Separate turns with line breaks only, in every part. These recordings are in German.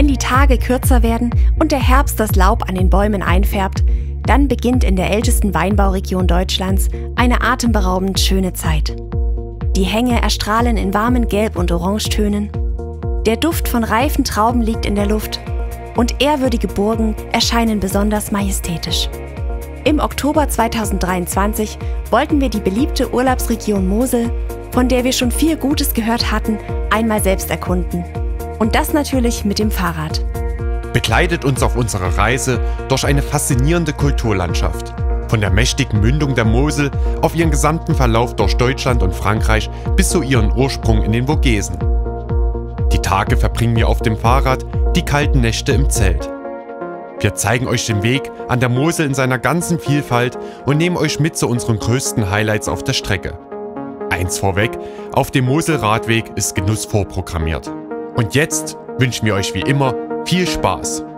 Wenn die Tage kürzer werden und der Herbst das Laub an den Bäumen einfärbt, dann beginnt in der ältesten Weinbauregion Deutschlands eine atemberaubend schöne Zeit. Die Hänge erstrahlen in warmen Gelb- und Orangetönen. Der Duft von reifen Trauben liegt in der Luft und ehrwürdige Burgen erscheinen besonders majestätisch. Im Oktober 2023 wollten wir die beliebte Urlaubsregion Mosel, von der wir schon viel Gutes gehört hatten, einmal selbst erkunden. Und das natürlich mit dem Fahrrad.
Begleitet uns auf unserer Reise durch eine faszinierende Kulturlandschaft. Von der mächtigen Mündung der Mosel auf ihren gesamten Verlauf durch Deutschland und Frankreich bis zu ihren Ursprung in den Vogesen. Die Tage verbringen wir auf dem Fahrrad, die kalten Nächte im Zelt. Wir zeigen euch den Weg an der Mosel in seiner ganzen Vielfalt und nehmen euch mit zu unseren größten Highlights auf der Strecke. Eins vorweg, auf dem Moselradweg ist Genuss vorprogrammiert. Und jetzt wünschen wir euch wie immer viel Spaß!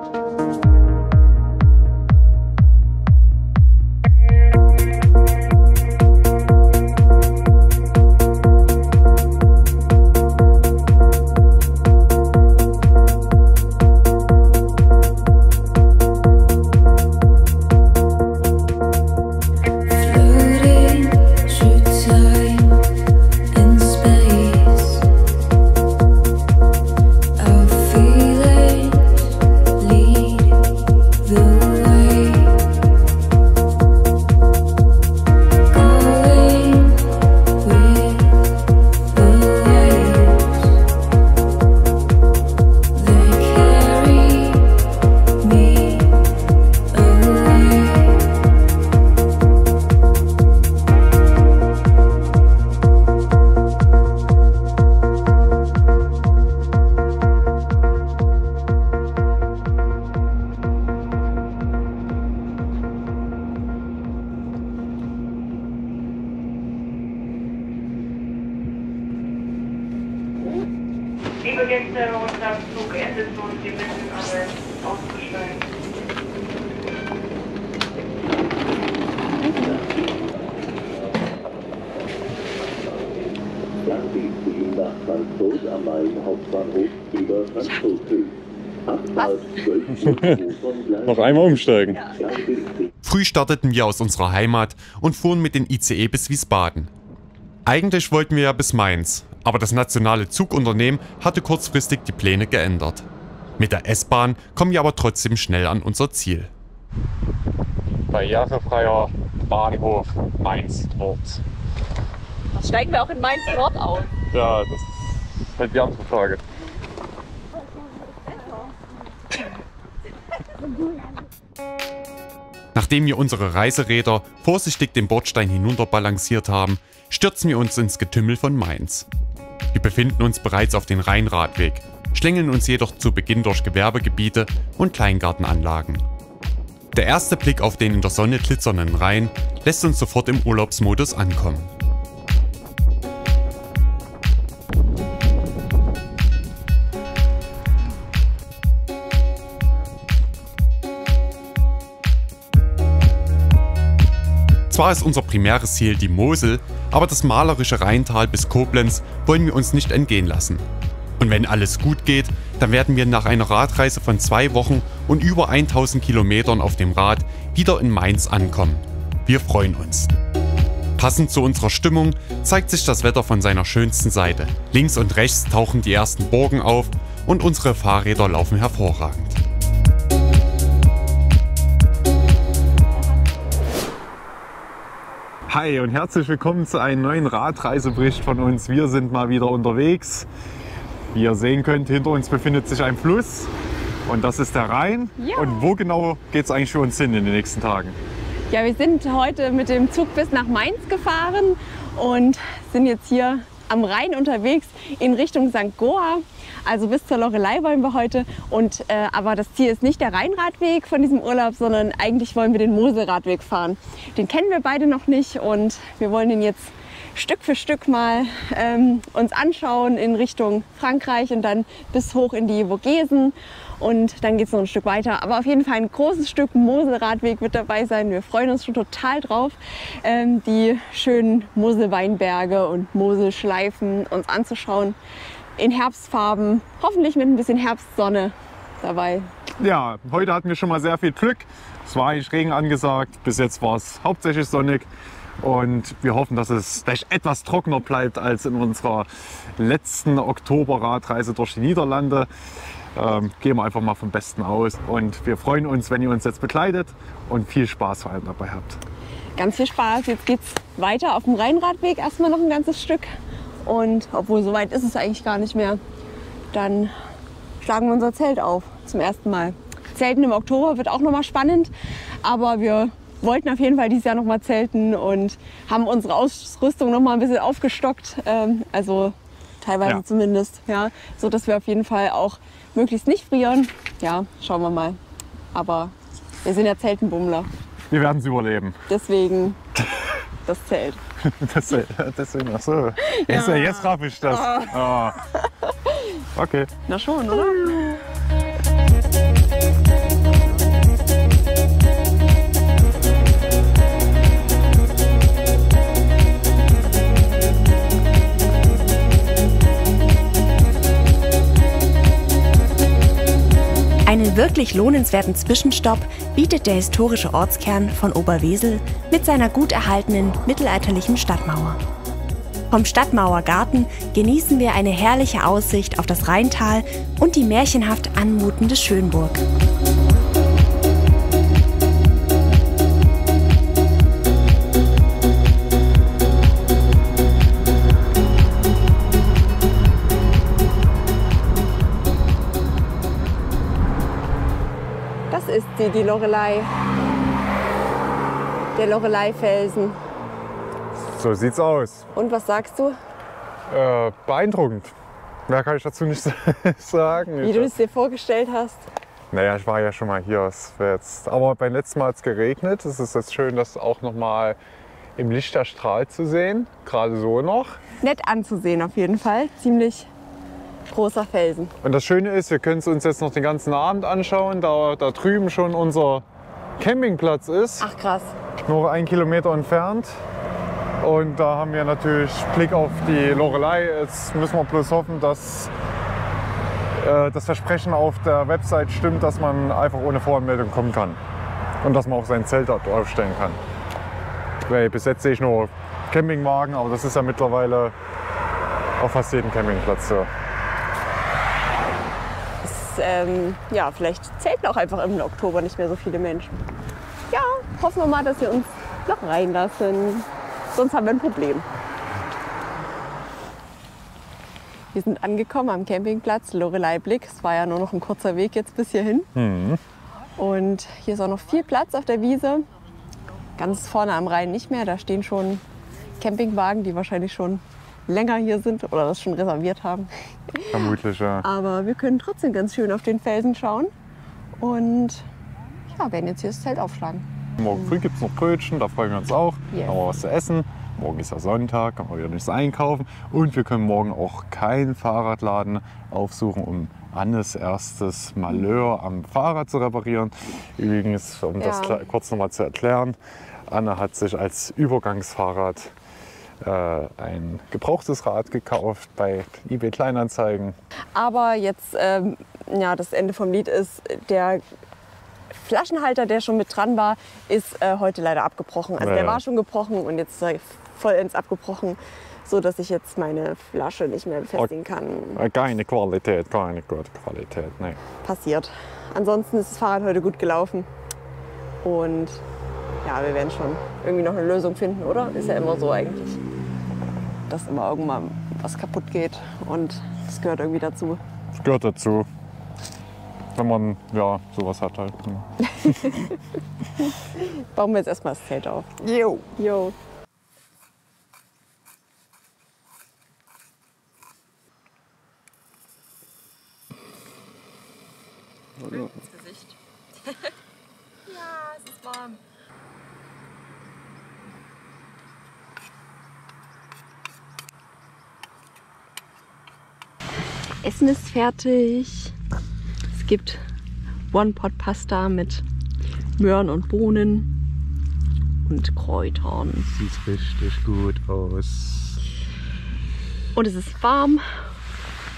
Umsteigen.
Früh starteten wir aus unserer Heimat und fuhren mit den ICE bis Wiesbaden. Eigentlich wollten wir ja bis Mainz, aber das nationale Zugunternehmen hatte kurzfristig die Pläne geändert. Mit der S-Bahn kommen wir aber trotzdem schnell an unser Ziel.
Barrierefreier Bahnhof Mainz Nord.
Steigen wir auch in Mainz Nord aus.
Ja, das ist halt die andere Frage.
Nachdem wir unsere Reiseräder vorsichtig den Bordstein hinunterbalanciert haben, stürzen wir uns ins Getümmel von Mainz. Wir befinden uns bereits auf dem Rheinradweg, schlängeln uns jedoch zu Beginn durch Gewerbegebiete und Kleingartenanlagen. Der erste Blick auf den in der Sonne glitzernden Rhein lässt uns sofort im Urlaubsmodus ankommen. Zwar ist unser primäres Ziel die Mosel, aber das malerische Rheintal bis Koblenz wollen wir uns nicht entgehen lassen. Und wenn alles gut geht, dann werden wir nach einer Radreise von zwei Wochen und über 1000 Kilometern auf dem Rad wieder in Mainz ankommen. Wir freuen uns. Passend zu unserer Stimmung zeigt sich das Wetter von seiner schönsten Seite. Links und rechts tauchen die ersten Burgen auf und unsere Fahrräder laufen hervorragend.
Hi und herzlich willkommen zu einem neuen Radreisebericht von uns. Wir sind mal wieder unterwegs. Wie ihr sehen könnt, hinter uns befindet sich ein Fluss und das ist der Rhein.
Ja.
Und wo genau geht es eigentlich für uns hin in den nächsten Tagen?
Ja, wir sind heute mit dem Zug bis nach Mainz gefahren und sind jetzt hier am Rhein unterwegs in Richtung St. Goa. Also bis zur Lorelei wollen wir heute. Und, äh, aber das Ziel ist nicht der Rheinradweg von diesem Urlaub, sondern eigentlich wollen wir den Moselradweg fahren. Den kennen wir beide noch nicht und wir wollen den jetzt Stück für Stück mal ähm, uns anschauen in Richtung Frankreich und dann bis hoch in die Vogesen. Und dann geht es noch ein Stück weiter. Aber auf jeden Fall ein großes Stück Moselradweg wird dabei sein. Wir freuen uns schon total drauf, ähm, die schönen Moselweinberge und Moselschleifen uns anzuschauen. In Herbstfarben, hoffentlich mit ein bisschen Herbstsonne. dabei.
Ja, heute hatten wir schon mal sehr viel Glück. Es war eigentlich Regen angesagt. Bis jetzt war es hauptsächlich sonnig. Und wir hoffen, dass es vielleicht etwas trockener bleibt als in unserer letzten Oktober-Radreise durch die Niederlande. Ähm, gehen wir einfach mal vom Besten aus. Und wir freuen uns, wenn ihr uns jetzt begleitet und viel Spaß vor allem dabei habt.
Ganz viel Spaß. Jetzt geht's weiter auf dem Rheinradweg erstmal noch ein ganzes Stück. Und obwohl so weit ist es eigentlich gar nicht mehr, dann schlagen wir unser Zelt auf zum ersten Mal. Zelten im Oktober wird auch noch mal spannend, aber wir wollten auf jeden Fall dieses Jahr noch mal zelten und haben unsere Ausrüstung noch mal ein bisschen aufgestockt, ähm, also teilweise
Ja.
zumindest, ja, so dass wir auf jeden Fall auch möglichst nicht frieren. Ja, schauen wir mal. Aber wir sind ja Zeltenbummler,
Wir werden es überleben.
deswegen das Zelt.
Das, deswegen, ach so. Jetzt, jetzt raff ich das. Ah. Okay.
Na schon, oder?
wirklich lohnenswerten Zwischenstopp bietet der historische Ortskern von Oberwesel mit seiner gut erhaltenen mittelalterlichen Stadtmauer. Vom Stadtmauergarten genießen wir eine herrliche Aussicht auf das Rheintal und die märchenhaft anmutende Schönburg.
Sie, die Lorelei. Der Lorelei-Felsen.
So sieht's aus.
Und was sagst du?
Äh, beeindruckend. Mehr kann ich dazu nicht sagen.
Wie
Ich-
du es dir vorgestellt hast?
Naja, ich war ja schon mal hier. Jetzt, aber beim letzten Mal hat es geregnet. Es ist jetzt schön, das auch noch mal im Licht der Strahl zu sehen. Gerade so noch.
Nett anzusehen auf jeden Fall. Ziemlich großer Felsen.
Und das Schöne ist, wir können es uns jetzt noch den ganzen Abend anschauen, da da drüben schon unser Campingplatz ist.
Ach krass.
nur ein Kilometer entfernt. Und da haben wir natürlich Blick auf die Lorelei. Jetzt müssen wir bloß hoffen, dass äh, das Versprechen auf der Website stimmt, dass man einfach ohne Voranmeldung kommen kann. Und dass man auch sein Zelt dort aufstellen kann. Weil bis jetzt sehe ich nur Campingwagen, aber das ist ja mittlerweile auf fast jedem Campingplatz so.
Ähm, ja, vielleicht zelten auch einfach im Oktober nicht mehr so viele Menschen. Ja, hoffen wir mal, dass sie uns noch reinlassen. Sonst haben wir ein Problem. Wir sind angekommen am Campingplatz Lorelei Blick. Es war ja nur noch ein kurzer Weg jetzt bis hierhin. Und hier ist auch noch viel Platz auf der Wiese. Ganz vorne am Rhein nicht mehr. Da stehen schon Campingwagen, die wahrscheinlich schon länger hier sind oder das schon reserviert haben.
Vermutlich, ja.
Aber wir können trotzdem ganz schön auf den Felsen schauen. Und ja, werden jetzt hier das Zelt aufschlagen.
Morgen früh gibt es noch Brötchen, da freuen wir uns auch.
Yes.
Haben wir was zu essen. Morgen ist ja Sonntag, kann man wieder nichts einkaufen. Und wir können morgen auch keinen Fahrradladen aufsuchen, um Annes erstes Malheur am Fahrrad zu reparieren. Übrigens, um das
Ja.
kla- kurz nochmal zu erklären, Anne hat sich als Übergangsfahrrad ein gebrauchtes Rad gekauft bei eBay Kleinanzeigen.
Aber jetzt, ähm, ja, das Ende vom Lied ist, der Flaschenhalter, der schon mit dran war, ist äh, heute leider abgebrochen. Also
Ja,
der war schon gebrochen und jetzt ist er vollends abgebrochen, so dass ich jetzt meine Flasche nicht mehr befestigen kann.
Äh, Keine Qualität, keine gute Qualität. Nee.
Passiert. Ansonsten ist das Fahrrad heute gut gelaufen und ja, wir werden schon irgendwie noch eine Lösung finden, oder? Ist ja immer so eigentlich, dass immer irgendwann was kaputt geht und das gehört irgendwie dazu.
Das gehört dazu. Wenn man ja sowas hat halt.
Bauen wir jetzt erstmal das Zelt auf.
Jo.
Jo. Essen ist fertig. Es gibt One-Pot-Pasta mit Möhren und Bohnen und Kräutern.
Sieht richtig gut aus.
Und es ist warm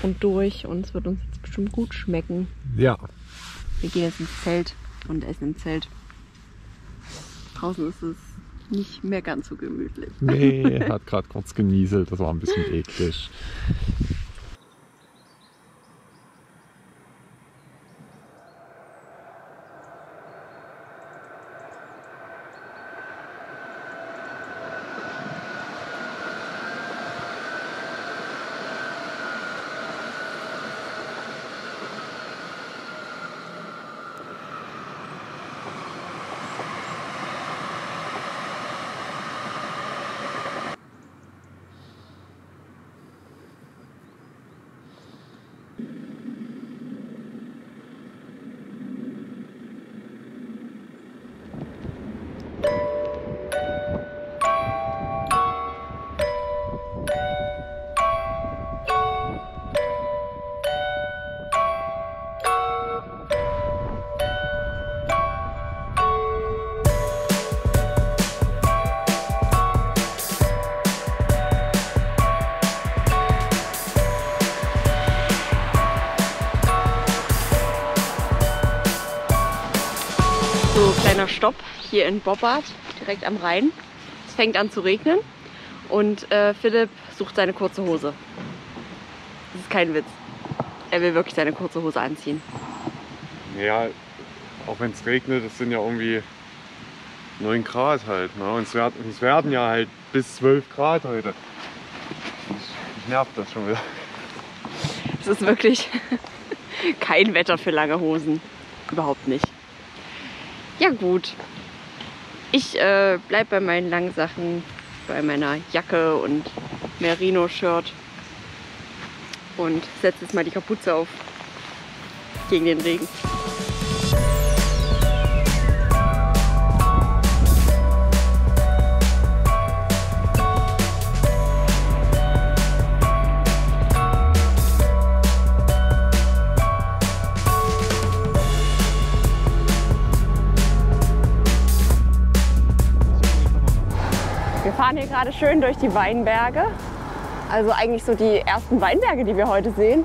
und durch und es wird uns jetzt bestimmt gut schmecken.
Ja,
Wir gehen jetzt ins Zelt und essen im Zelt. Draußen ist es nicht mehr ganz so gemütlich.
Nee, hat gerade kurz genieselt, das war ein bisschen eklig.
Kleiner Stopp hier in Bobbart, direkt am Rhein. Es fängt an zu regnen und äh, Philipp sucht seine kurze Hose. Das ist kein Witz. Er will wirklich seine kurze Hose anziehen.
Ja, auch wenn es regnet, es sind ja irgendwie 9 Grad halt. Ne? Und es werden, es werden ja halt bis 12 Grad heute. Ich nervt das schon wieder.
Es ist wirklich kein Wetter für lange Hosen. Überhaupt nicht. Ja gut. Ich äh, bleib bei meinen langen Sachen, bei meiner Jacke und Merino-Shirt und setze jetzt mal die Kapuze auf gegen den Regen. Gerade schön durch die Weinberge. Also eigentlich so die ersten Weinberge, die wir heute sehen.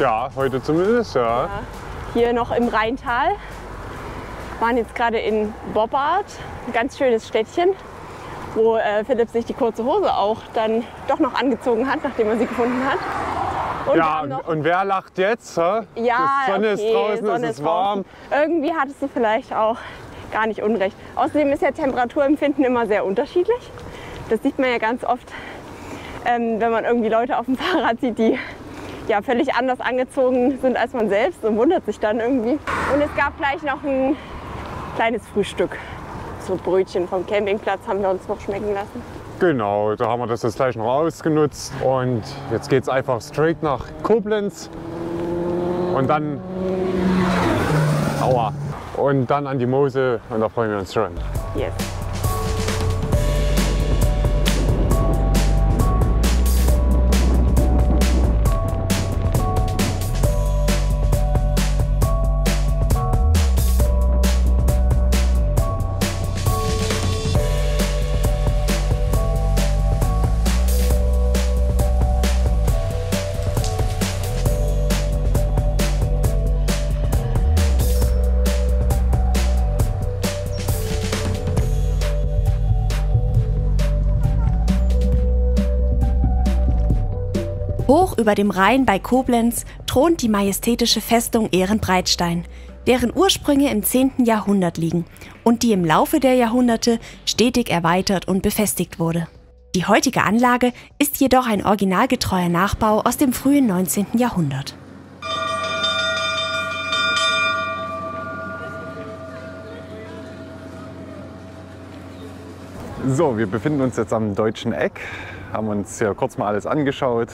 Ja, heute zumindest, ja.
Hier noch im Rheintal. Wir waren jetzt gerade in Bobbart, ein ganz schönes Städtchen, wo äh, Philipp sich die kurze Hose auch dann doch noch angezogen hat, nachdem er sie gefunden hat. Und
Ja, und, wer lacht jetzt? Hä?
ja,
Die Sonne
okay,
ist draußen,
Sonne
es ist warm.
draußen. Irgendwie hattest du vielleicht auch gar nicht unrecht. Außerdem ist ja Temperaturempfinden immer sehr unterschiedlich. Das sieht man ja ganz oft, ähm, wenn man irgendwie Leute auf dem Fahrrad sieht, die ja völlig anders angezogen sind als man selbst und wundert sich dann irgendwie. Und es gab gleich noch ein kleines Frühstück. So Brötchen vom Campingplatz haben wir uns noch schmecken lassen.
Genau, da haben wir das jetzt gleich noch ausgenutzt. Und jetzt geht es einfach straight nach Koblenz. Und dann. Aua. Und dann an die Mosel. Und da freuen wir uns schon.
Yes.
Über dem Rhein bei Koblenz thront die majestätische Festung Ehrenbreitstein, deren Ursprünge im 10. Jahrhundert liegen und die im Laufe der Jahrhunderte stetig erweitert und befestigt wurde. Die heutige Anlage ist jedoch ein originalgetreuer Nachbau aus dem frühen 19. Jahrhundert.
So, wir befinden uns jetzt am Deutschen Eck, haben uns hier kurz mal alles angeschaut.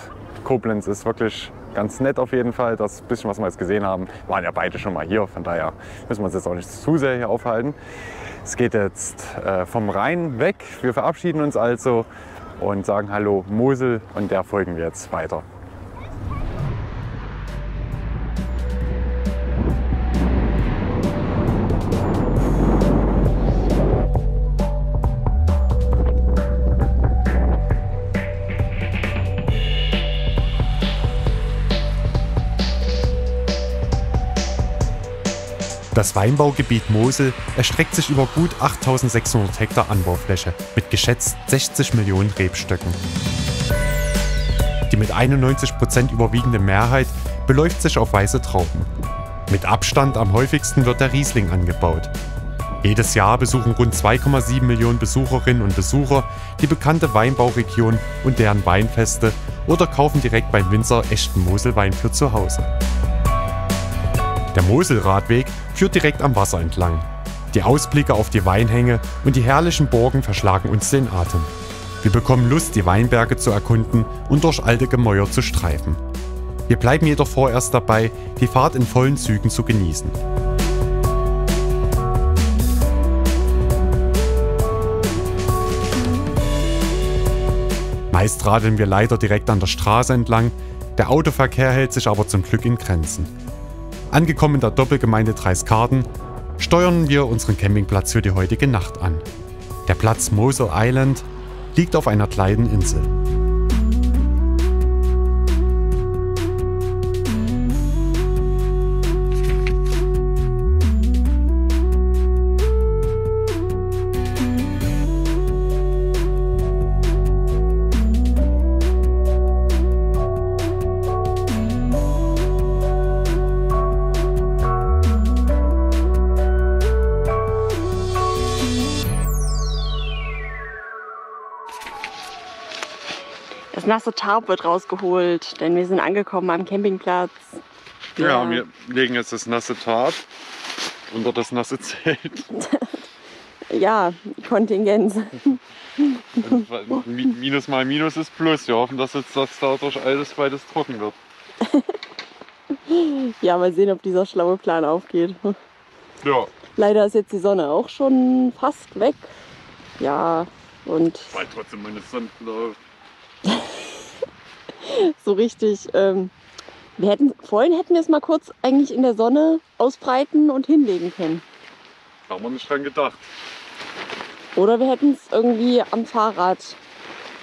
Koblenz ist wirklich ganz nett auf jeden Fall. Das bisschen, was wir jetzt gesehen haben, waren ja beide schon mal hier. Von daher müssen wir uns jetzt auch nicht zu sehr hier aufhalten. Es geht jetzt äh, vom Rhein weg. Wir verabschieden uns also und sagen Hallo Mosel und der folgen wir jetzt weiter.
Das Weinbaugebiet Mosel erstreckt sich über gut 8600 Hektar Anbaufläche mit geschätzt 60 Millionen Rebstöcken. Die mit 91% überwiegende Mehrheit beläuft sich auf weiße Trauben. Mit Abstand am häufigsten wird der Riesling angebaut. Jedes Jahr besuchen rund 2,7 Millionen Besucherinnen und Besucher die bekannte Weinbauregion und deren Weinfeste oder kaufen direkt beim Winzer echten Moselwein für zu Hause. Der Moselradweg führt direkt am Wasser entlang. Die Ausblicke auf die Weinhänge und die herrlichen Burgen verschlagen uns den Atem. Wir bekommen Lust, die Weinberge zu erkunden und durch alte Gemäuer zu streifen. Wir bleiben jedoch vorerst dabei, die Fahrt in vollen Zügen zu genießen. Meist radeln wir leider direkt an der Straße entlang, der Autoverkehr hält sich aber zum Glück in Grenzen. Angekommen in der Doppelgemeinde Dreiskarten, steuern wir unseren Campingplatz für die heutige Nacht an. Der Platz Mosel Island liegt auf einer kleinen Insel.
Nasse Tarp wird rausgeholt, denn wir sind angekommen am Campingplatz.
Ja, wir legen jetzt das nasse Tarp unter das nasse Zelt.
Ja, Kontingenz.
Mi- Minus mal Minus ist Plus. Wir hoffen, dass jetzt das dadurch alles beides trocken wird.
Ja, mal sehen, ob dieser schlaue Plan aufgeht.
Ja,
Leider ist jetzt die Sonne auch schon fast weg. Ja, und
weil trotzdem meine Sonnenblau.
so richtig. Ähm, wir hätten, vorhin hätten wir es mal kurz eigentlich in der Sonne ausbreiten und hinlegen können.
Haben wir nicht dran gedacht.
Oder wir hätten es irgendwie am Fahrrad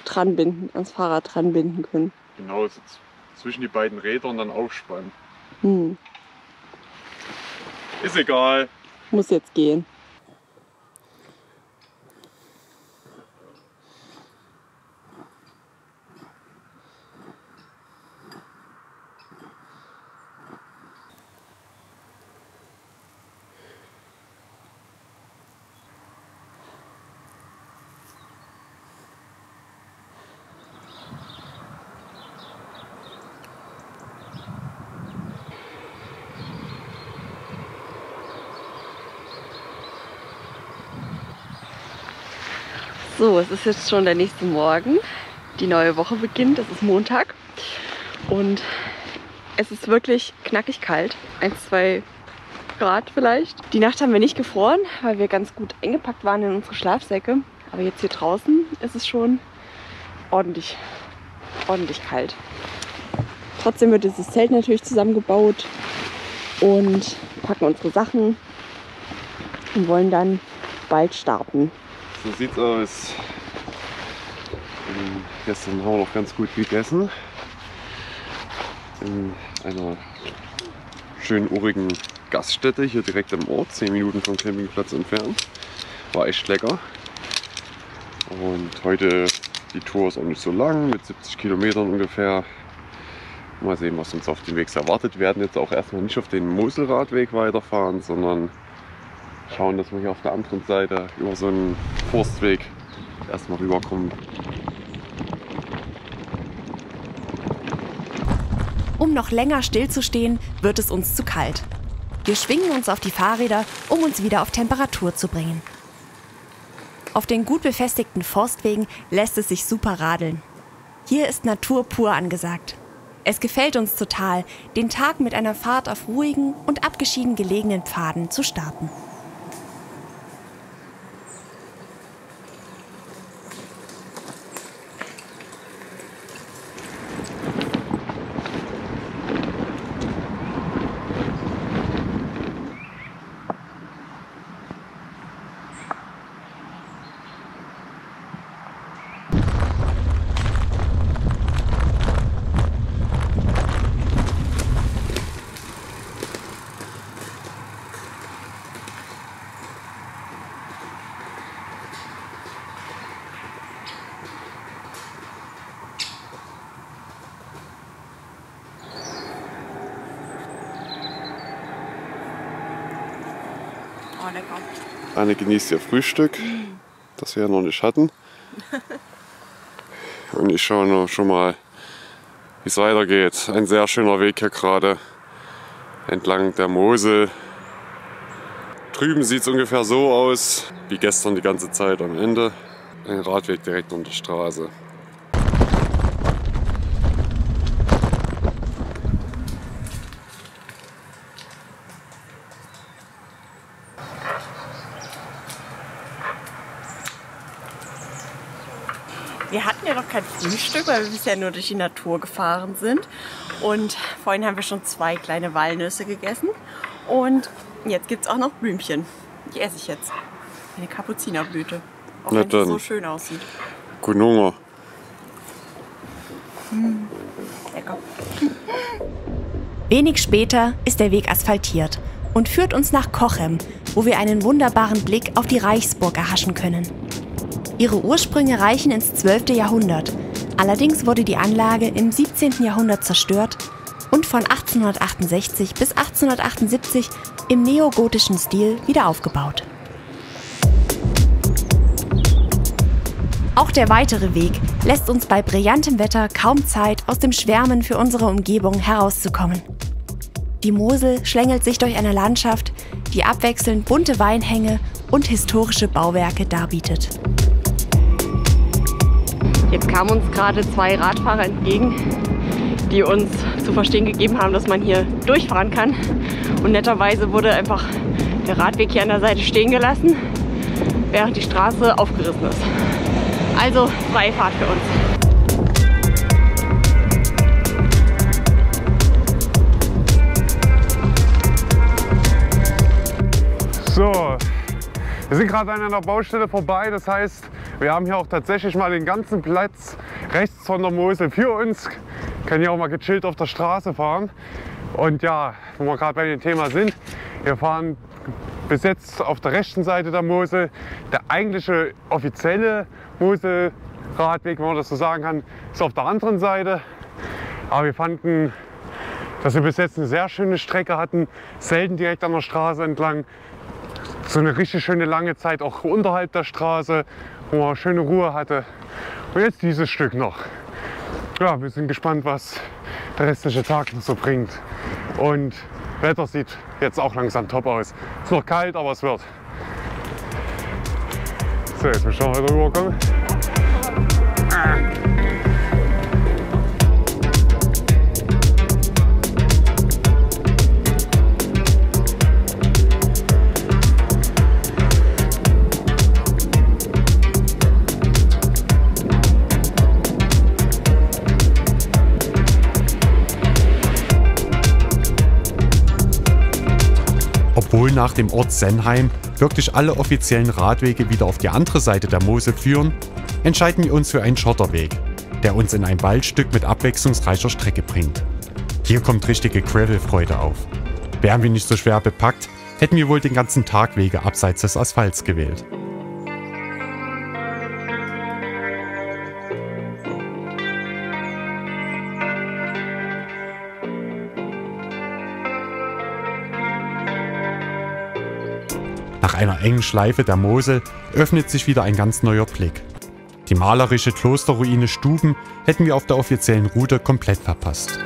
dran binden, ans Fahrrad dran binden können.
Genau, zwischen die beiden Räder und dann aufspannen.
Hm,
Ist egal.
muss jetzt gehen. So, es ist jetzt schon der nächste Morgen. Die neue Woche beginnt. Es ist Montag. Und es ist wirklich knackig kalt. 1, 2 Grad vielleicht. Die Nacht haben wir nicht gefroren, weil wir ganz gut eingepackt waren in unsere Schlafsäcke. Aber jetzt hier draußen ist es schon ordentlich, ordentlich kalt. Trotzdem wird dieses Zelt natürlich zusammengebaut und packen unsere Sachen und wollen dann bald starten.
So sieht's aus. Ähm, gestern haben wir noch ganz gut gegessen. In einer schönen urigen Gaststätte hier direkt am Ort, 10 Minuten vom Campingplatz entfernt. War echt lecker. Und heute die Tour ist auch nicht so lang, mit 70 Kilometern ungefähr. Mal sehen, was uns auf dem Weg erwartet. Wir werden jetzt auch erstmal nicht auf den Moselradweg weiterfahren, sondern schauen, dass wir hier auf der anderen Seite über so einen Forstweg erstmal rüberkommen.
Um noch länger stillzustehen, wird es uns zu kalt. Wir schwingen uns auf die Fahrräder, um uns wieder auf Temperatur zu bringen. Auf den gut befestigten Forstwegen lässt es sich super radeln. Hier ist Natur pur angesagt. Es gefällt uns total, den Tag mit einer Fahrt auf ruhigen und abgeschieden gelegenen Pfaden zu starten.
Anne genießt ihr Frühstück, das wir ja noch nicht hatten. Und ich schaue noch schon mal, wie es weitergeht. Ein sehr schöner Weg hier gerade entlang der Mosel. Drüben sieht es ungefähr so aus, wie gestern die ganze Zeit am Ende. Ein Radweg direkt unter der Straße.
Wir hatten ja noch kein Frühstück, weil wir bisher nur durch die Natur gefahren sind. Und vorhin haben wir schon zwei kleine Walnüsse gegessen. Und jetzt gibt es auch noch Blümchen. Die esse ich jetzt. Eine Kapuzinerblüte. Auch wenn sie so schön aussieht.
Guten Hunger.
Lecker.
Wenig später ist der Weg asphaltiert und führt uns nach Kochem, wo wir einen wunderbaren Blick auf die Reichsburg erhaschen können. Ihre Ursprünge reichen ins 12. Jahrhundert. Allerdings wurde die Anlage im 17. Jahrhundert zerstört und von 1868 bis 1878 im neogotischen Stil wieder aufgebaut. Auch der weitere Weg lässt uns bei brillantem Wetter kaum Zeit, aus dem Schwärmen für unsere Umgebung herauszukommen. Die Mosel schlängelt sich durch eine Landschaft, die abwechselnd bunte Weinhänge und historische Bauwerke darbietet.
Jetzt kamen uns gerade zwei Radfahrer entgegen, die uns zu verstehen gegeben haben, dass man hier durchfahren kann. Und netterweise wurde einfach der Radweg hier an der Seite stehen gelassen, während die Straße aufgerissen ist. Also freie Fahrt für uns.
So, wir sind gerade an einer Baustelle vorbei. Das heißt, wir haben hier auch tatsächlich mal den ganzen Platz rechts von der Mosel für uns. Können hier auch mal gechillt auf der Straße fahren. Und ja, wo wir gerade bei dem Thema sind, wir fahren bis jetzt auf der rechten Seite der Mosel. Der eigentliche offizielle Moselradweg, wenn man das so sagen kann, ist auf der anderen Seite. Aber wir fanden, dass wir bis jetzt eine sehr schöne Strecke hatten, selten direkt an der Straße entlang so eine richtig schöne lange Zeit auch unterhalb der Straße, wo man schöne Ruhe hatte. Und jetzt dieses Stück noch. Ja, wir sind gespannt, was der restliche Tag noch so bringt. Und Wetter sieht jetzt auch langsam top aus. Ist noch kalt, aber es wird. So, jetzt müssen wir weiter rüberkommen.
Obwohl nach dem Ort Senheim wirklich alle offiziellen Radwege wieder auf die andere Seite der Mosel führen, entscheiden wir uns für einen Schotterweg, der uns in ein Waldstück mit abwechslungsreicher Strecke bringt. Hier kommt richtige Gravelfreude auf. Wären wir nicht so schwer bepackt, hätten wir wohl den ganzen Tag Wege abseits des Asphalts gewählt. Einer engen Schleife der Mosel öffnet sich wieder ein ganz neuer Blick. Die malerische Klosterruine Stuben hätten wir auf der offiziellen Route komplett verpasst.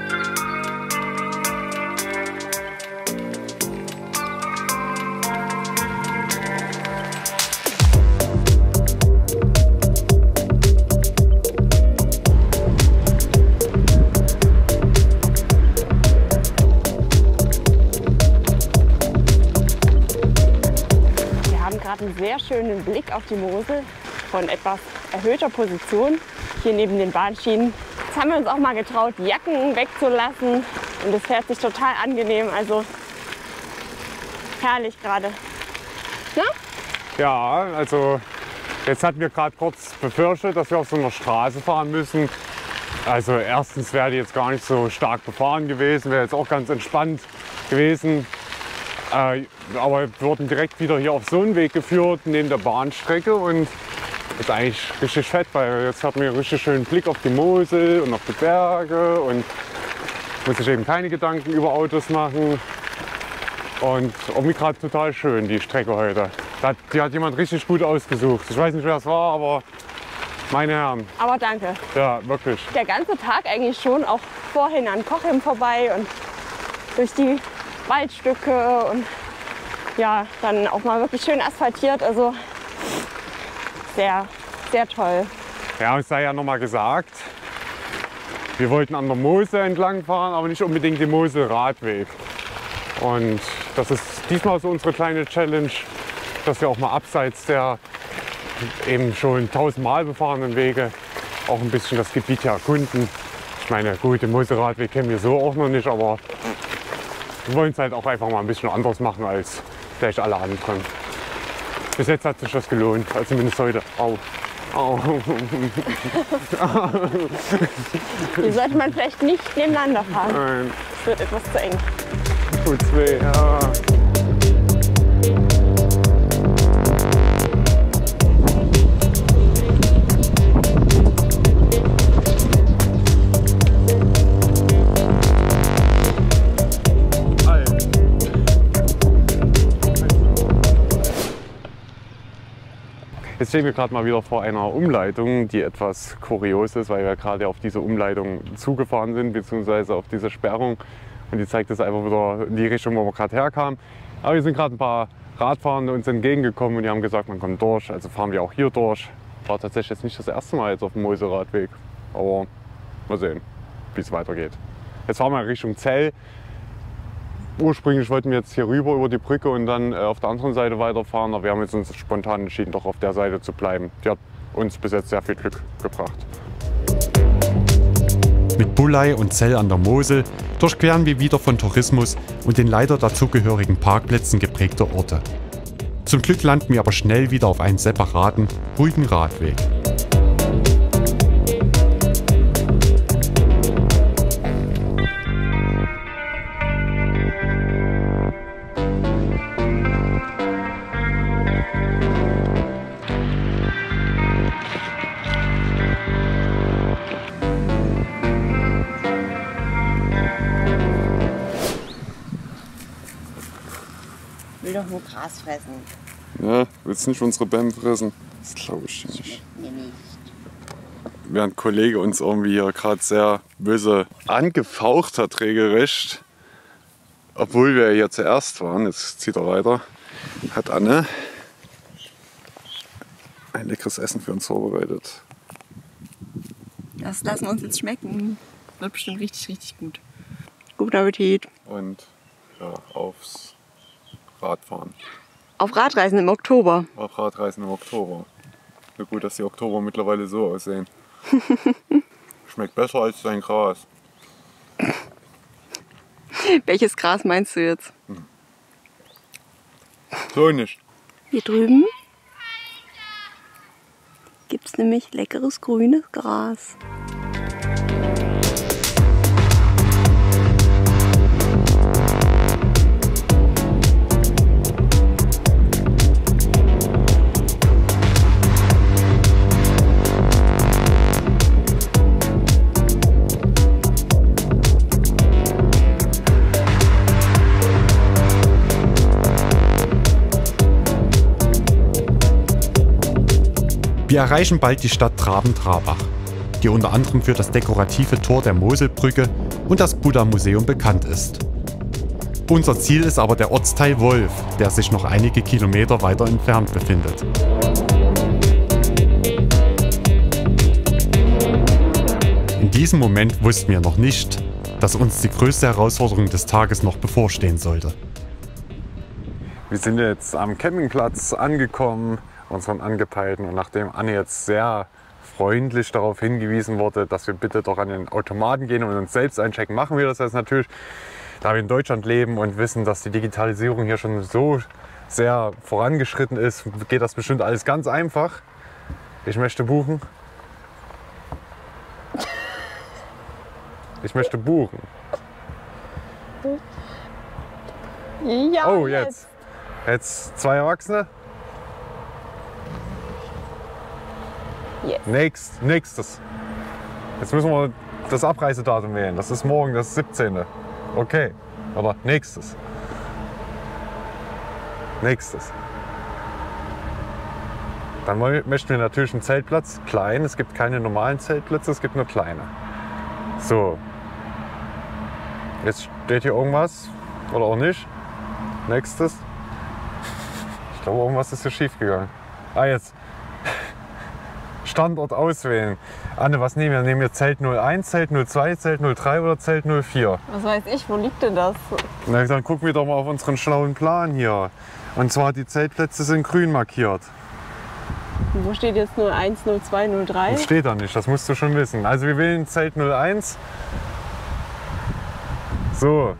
Die Mosel von etwas erhöhter Position hier neben den Bahnschienen. Jetzt haben wir uns auch mal getraut, Jacken wegzulassen und es fährt sich total angenehm, also herrlich gerade.
Ja, also jetzt hatten wir gerade kurz befürchtet, dass wir auf so einer Straße fahren müssen. Also erstens wäre die jetzt gar nicht so stark befahren gewesen, wäre jetzt auch ganz entspannt gewesen. Äh, aber wir wurden direkt wieder hier auf so einen Weg geführt, neben der Bahnstrecke und das ist eigentlich richtig fett, weil jetzt hat man einen richtig schönen Blick auf die Mosel und auf die Berge und muss sich eben keine Gedanken über Autos machen. Und irgendwie gerade total schön, die Strecke heute. Die hat jemand richtig gut ausgesucht. Ich weiß nicht, wer es war, aber meine Herren,
Aber danke.
ja, wirklich.
Der ganze Tag eigentlich schon, auch vorhin an Kochem vorbei und durch die Waldstücke und ja, dann auch mal wirklich schön asphaltiert. Also sehr, sehr toll.
Ja, es sei ja nochmal gesagt, wir wollten an der Mosel entlang fahren, aber nicht unbedingt den Mosel-Radweg. Und das ist diesmal so unsere kleine Challenge, dass wir auch mal abseits der eben schon tausendmal befahrenen Wege auch ein bisschen das Gebiet hier erkunden. Ich meine, gut, den Mosel-Radweg kennen wir so auch noch nicht, aber wir wollen es halt auch einfach mal ein bisschen anders machen als vielleicht alle anderen. Bis jetzt hat sich das gelohnt, also zumindest heute. Au. Au.
Hier sollte man vielleicht nicht nebeneinander fahren.
Nein,
Es wird etwas zu eng.
tut's weh. Ja. Jetzt stehen wir gerade mal wieder vor einer Umleitung, die etwas kurios ist, weil wir gerade auf diese Umleitung zugefahren sind, beziehungsweise auf diese Sperrung. Und die zeigt es einfach wieder in die Richtung, wo wir gerade herkamen. Aber wir sind gerade ein paar Radfahrende uns entgegengekommen und die haben gesagt, man kommt durch. Also fahren wir auch hier durch. War tatsächlich jetzt nicht das erste Mal jetzt auf dem Moselradweg. Aber mal sehen, wie es weitergeht. Jetzt fahren wir Richtung Zell. Ursprünglich wollten wir jetzt hier rüber über die Brücke und dann äh, auf der anderen Seite weiterfahren, aber wir haben jetzt uns spontan entschieden, doch auf der Seite zu bleiben. Die hat uns bis jetzt sehr viel Glück gebracht.
Mit Bullei und Zell an der Mosel durchqueren wir wieder von Tourismus und den leider dazugehörigen Parkplätzen geprägte Orte. Zum Glück landen wir aber schnell wieder auf einen separaten, ruhigen Radweg.
Fressen.
Ja, willst nicht unsere Bäm fressen? Das glaube ich nicht. Während ein Kollege uns irgendwie hier gerade sehr böse angefaucht hat, regelrecht, obwohl wir hier zuerst waren, jetzt zieht er weiter, hat Anne ein leckeres Essen für uns vorbereitet.
Das lassen wir uns jetzt schmecken. Wird bestimmt richtig, richtig gut. Guten Appetit.
Und ja, aufs Radfahren.
Auf Radreisen im Oktober.
Auf Radreisen im Oktober. Na gut, dass die Oktober mittlerweile so aussehen. Schmeckt besser als dein Gras.
Welches Gras meinst du jetzt?
So nicht.
Hier drüben gibt es nämlich leckeres grünes Gras.
Wir erreichen bald die Stadt Traben-Trabach, die unter anderem für das dekorative Tor der Moselbrücke und das Buddha-Museum bekannt ist. Unser Ziel ist aber der Ortsteil Wolf, der sich noch einige Kilometer weiter entfernt befindet. In diesem Moment wussten wir noch nicht, dass uns die größte Herausforderung des Tages noch bevorstehen sollte.
Wir sind jetzt am Campingplatz angekommen, unseren Angepeilten. Und nachdem Anne jetzt sehr freundlich darauf hingewiesen wurde, dass wir bitte doch an den Automaten gehen und uns selbst einchecken, machen wir das jetzt natürlich. Da wir in Deutschland leben und wissen, dass die Digitalisierung hier schon so sehr vorangeschritten ist, geht das bestimmt alles ganz einfach. Ich möchte buchen. Ich möchte buchen.
Ja,
Oh, jetzt. Jetzt zwei Erwachsene.
Yes.
Nächst, nächstes. Jetzt müssen wir das Abreisedatum wählen. Das ist morgen, das 17. Okay. Aber nächstes. Nächstes. Dann möchten wir natürlich einen Zeltplatz. Klein. Es gibt keine normalen Zeltplätze, es gibt nur kleine. So. Jetzt steht hier irgendwas. Oder auch nicht. Nächstes. Ich glaube, irgendwas ist hier schief gegangen. Ah, jetzt. Standort auswählen. Anne, was nehmen wir? Nehmen wir Zelt 01, Zelt 02, Zelt 03 oder Zelt 04?
Was weiß ich, wo liegt denn das?
Na, dann gucken wir doch mal auf unseren schlauen Plan hier. Und zwar die Zeltplätze sind grün markiert.
Wo steht jetzt 01, 02, 03?
Das steht da nicht, das musst du schon wissen. Also wir wählen Zelt 01. So.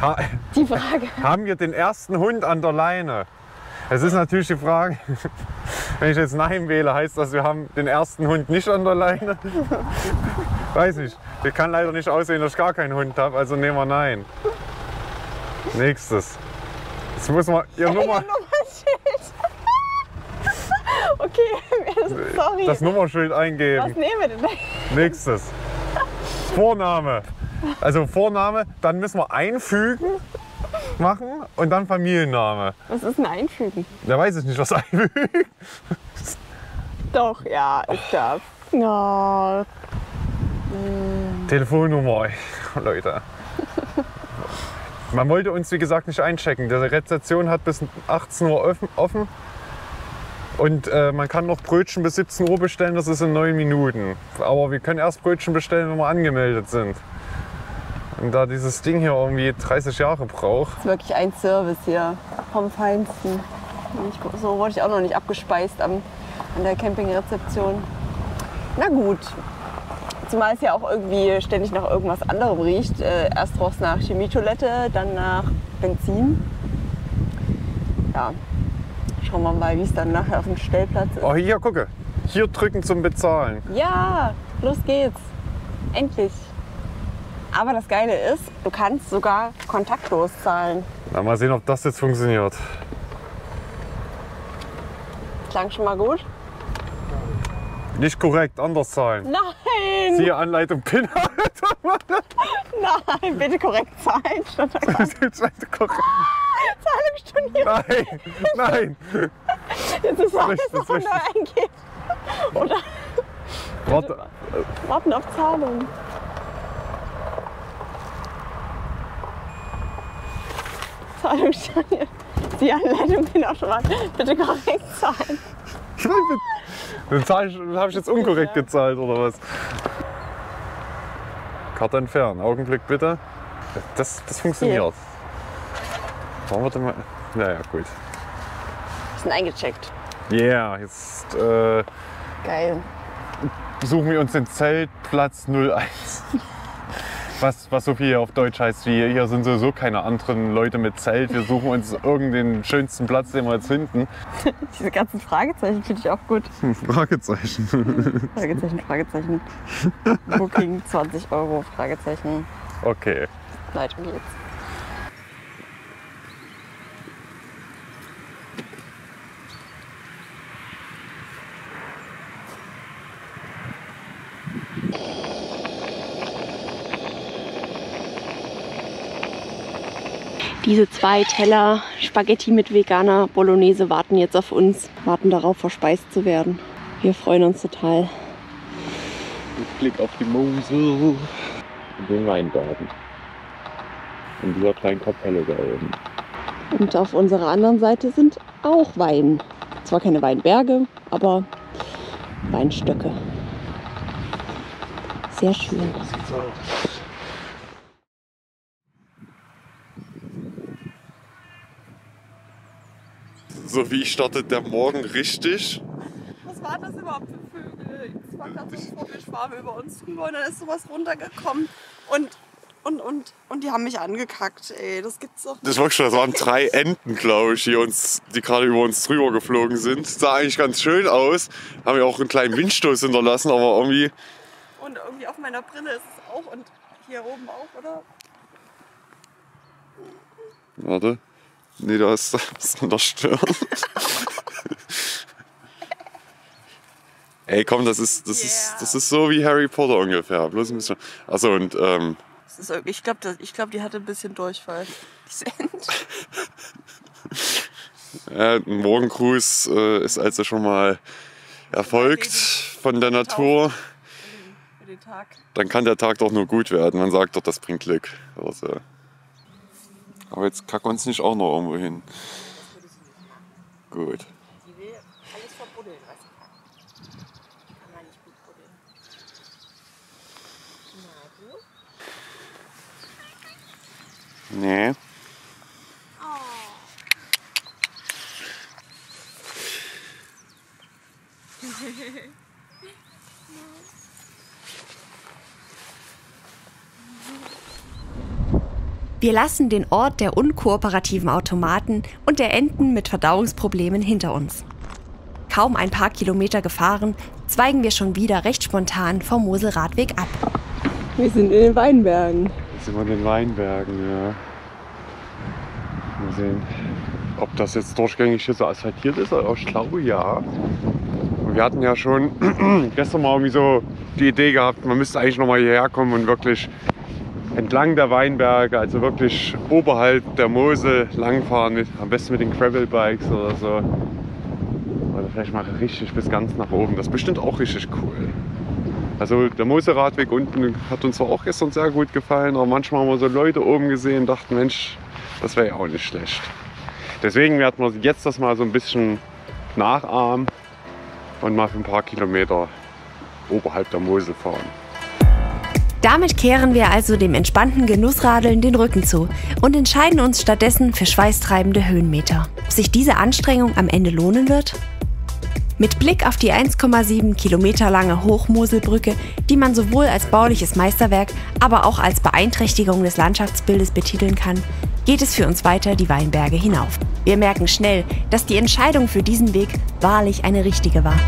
Ha
Die Frage.
haben wir den ersten Hund an der Leine? Es ist natürlich die Frage, wenn ich jetzt Nein wähle, heißt das, wir haben den ersten Hund nicht an der Leine? Weiß nicht. Ich kann leider nicht aussehen, dass ich gar keinen Hund habe, also nehmen wir Nein. Nächstes. Jetzt muss man Ihr Nummer,
okay, sorry.
das Nummerschild
Was
eingeben.
nehmen wir denn?
Nächstes. Vorname. Also Vorname, dann müssen wir einfügen machen und dann Familienname.
Was ist ein Einfügen?
Da weiß ich nicht, was einfügen.
Doch, ja, ist das. Ja,
Telefonnummer, Leute. Man wollte uns, wie gesagt, nicht einchecken. Die Rezeption hat bis 18 Uhr offen-. Und äh, man kann noch Brötchen bis 17 Uhr bestellen, das ist in 9 Minuten. Aber wir können erst Brötchen bestellen, wenn wir angemeldet sind. Und da dieses Ding hier irgendwie 30 Jahre braucht,
ist wirklich ein Service hier. Vom Feinsten. Ich, so wurde ich auch noch nicht abgespeist am, an der Campingrezeption. Na gut. Zumal es ja auch irgendwie ständig nach irgendwas anderem riecht. Äh, erst roch es nach Chemietoilette, dann nach Benzin. Ja, schauen wir mal, wie es dann nachher auf dem Stellplatz ist.
Oh, hier, gucke. Hier drücken zum Bezahlen.
Ja, los geht's. Endlich. Aber das Geile ist, du kannst sogar kontaktlos zahlen.
Na, mal sehen, ob das jetzt funktioniert.
Klang schon mal gut?
Nicht korrekt, anders zahlen.
Nein!
Siehe Anleitung PIN.
Nein, bitte korrekt zahlen. Statt der
korrekt.
Zahlung storniert.
Nein, nein.
Jetzt ist alles
richtig,
noch neu eingeht. Oder
Warte.
warten auf Zahlung. Storniert. Die Anleitung bin auch schon mal. Bitte korrekt zahlen.
Dann habe ich jetzt unkorrekt gezahlt oder was? Karte entfernen. Augenblick bitte. Das, das funktioniert. Wollen wir denn mal? Naja, gut.
Sind eingecheckt.
Yeah, jetzt äh,
Geil.
suchen wir uns den Zeltplatz 01. Was, was so viel auf Deutsch heißt wie, hier sind sowieso keine anderen Leute mit Zelt. Wir suchen uns irgendeinen schönsten Platz, den wir jetzt finden.
Diese ganzen Fragezeichen finde ich auch gut.
Fragezeichen.
Fragezeichen, Fragezeichen. Booking 20 Euro, Fragezeichen.
Okay.
Weiter geht's. Diese zwei Teller Spaghetti mit veganer Bolognese warten jetzt auf uns, warten darauf, verspeist zu werden. Wir freuen uns total.
Blick auf die Mosel und den Weingarten. In dieser kleinen Kapelle da oben.
Und auf unserer anderen Seite sind auch Wein. Zwar keine Weinberge, aber Weinstöcke. Sehr schön.
So wie startet der Morgen richtig?
Was war das überhaupt für Vögel? Es war gerade so ein Vogelschwarm über uns drüber und dann ist sowas runtergekommen und, und, und, und die haben mich angekackt, ey. Das gibt's doch
Das war schon, das waren drei Enten, glaube ich, die, uns, die gerade über uns drüber geflogen sind. Sah eigentlich ganz schön aus. Haben ja auch einen kleinen Windstoß hinterlassen, aber irgendwie.
Und irgendwie auf meiner Brille ist es auch und hier oben auch, oder?
Warte. Nee, da ist das an der Stirn. Ey, komm, das ist, das, ist, das ist so wie Harry Potter ungefähr. Bloß ein bisschen. Achso, und ähm,
ist, ich glaube, glaub, die hatte ein bisschen Durchfall.
Äh, ein Morgengruß äh, ist also schon mal erfolgt von der Natur.
Für den Tag.
Dann kann der Tag doch nur gut werden. Man sagt doch, das bringt Glück. Oder so. Aber jetzt kacken wir uns nicht auch noch irgendwo hin. Gut.
Die will alles verbuddeln, was sie kann. Kann man nicht gut buddeln. Na du?
Nee.
Wir lassen den Ort der unkooperativen Automaten und der Enten mit Verdauungsproblemen hinter uns. Kaum ein paar Kilometer gefahren, zweigen wir schon wieder recht spontan vom Moselradweg ab.
Wir sind in den Weinbergen.
Jetzt sind wir in den Weinbergen, ja. Mal sehen, ob das jetzt durchgängig hier so asphaltiert ist. Aber ich glaube ja. Und wir hatten ja schon gestern mal irgendwie so die Idee gehabt, man müsste eigentlich noch mal hierher kommen und wirklich entlang der Weinberge, also wirklich oberhalb der Mosel langfahren, mit, am besten mit den Gravelbikes oder so. Oder vielleicht mal richtig bis ganz nach oben. Das ist bestimmt auch richtig cool. Also der Moselradweg unten hat uns zwar auch gestern sehr gut gefallen, aber manchmal haben wir so Leute oben gesehen und dachten, Mensch, das wäre ja auch nicht schlecht. Deswegen werden wir jetzt das mal so ein bisschen nachahmen und mal für ein paar Kilometer oberhalb der Mosel fahren.
Damit kehren wir also dem entspannten Genussradeln den Rücken zu und entscheiden uns stattdessen für schweißtreibende Höhenmeter. Ob sich diese Anstrengung am Ende lohnen wird? Mit Blick auf die 1,7 Kilometer lange Hochmoselbrücke, die man sowohl als bauliches Meisterwerk, aber auch als Beeinträchtigung des Landschaftsbildes betiteln kann, geht es für uns weiter die Weinberge hinauf. Wir merken schnell, dass die Entscheidung für diesen Weg wahrlich eine richtige war.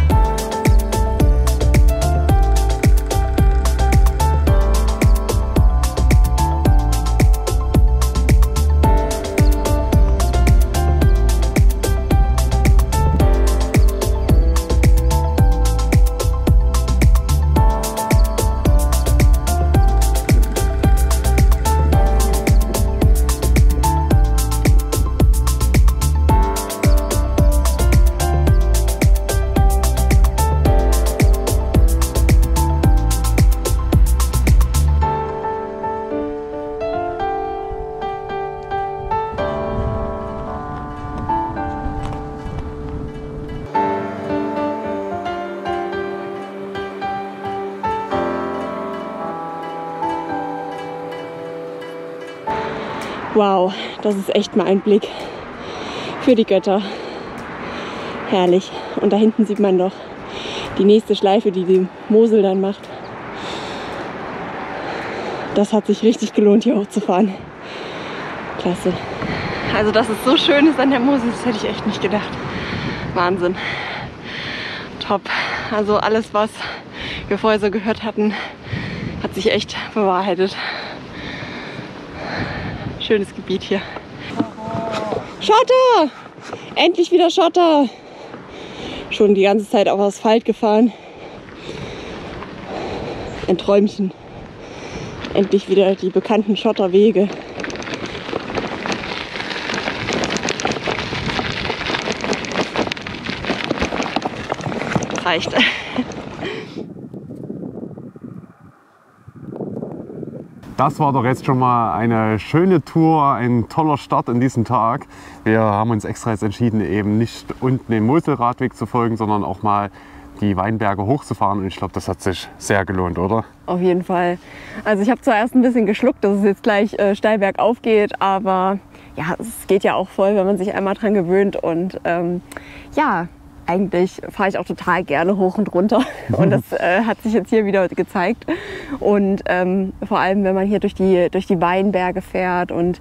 Das ist echt mal ein Blick für die Götter. Herrlich. Und da hinten sieht man doch die nächste Schleife, die die Mosel dann macht. Das hat sich richtig gelohnt, hier hochzufahren. Klasse. Also, dass es so schön ist an der Mosel, das hätte ich echt nicht gedacht. Wahnsinn. Top. Also alles, was wir vorher so gehört hatten, hat sich echt bewahrheitet. Schönes Gebiet hier. Schotter! Endlich wieder Schotter! Schon die ganze Zeit auf Asphalt gefahren. Ein Träumchen. Endlich wieder die bekannten Schotterwege. Reicht.
Das war doch jetzt schon mal eine schöne Tour, ein toller Start in diesen Tag. Wir haben uns extra jetzt entschieden, eben nicht unten den Moselradweg zu folgen, sondern auch mal die Weinberge hochzufahren. Und ich glaube, das hat sich sehr gelohnt, oder?
Auf jeden Fall. Also ich habe zwar erst ein bisschen geschluckt, dass es jetzt gleich äh, steil bergauf geht, aber ja, es geht ja auch voll, wenn man sich einmal dran gewöhnt. Und ähm, ja, eigentlich fahre ich auch total gerne hoch und runter. Und das äh, hat sich jetzt hier wieder gezeigt. Und ähm, vor allem, wenn man hier durch die, durch die Weinberge fährt und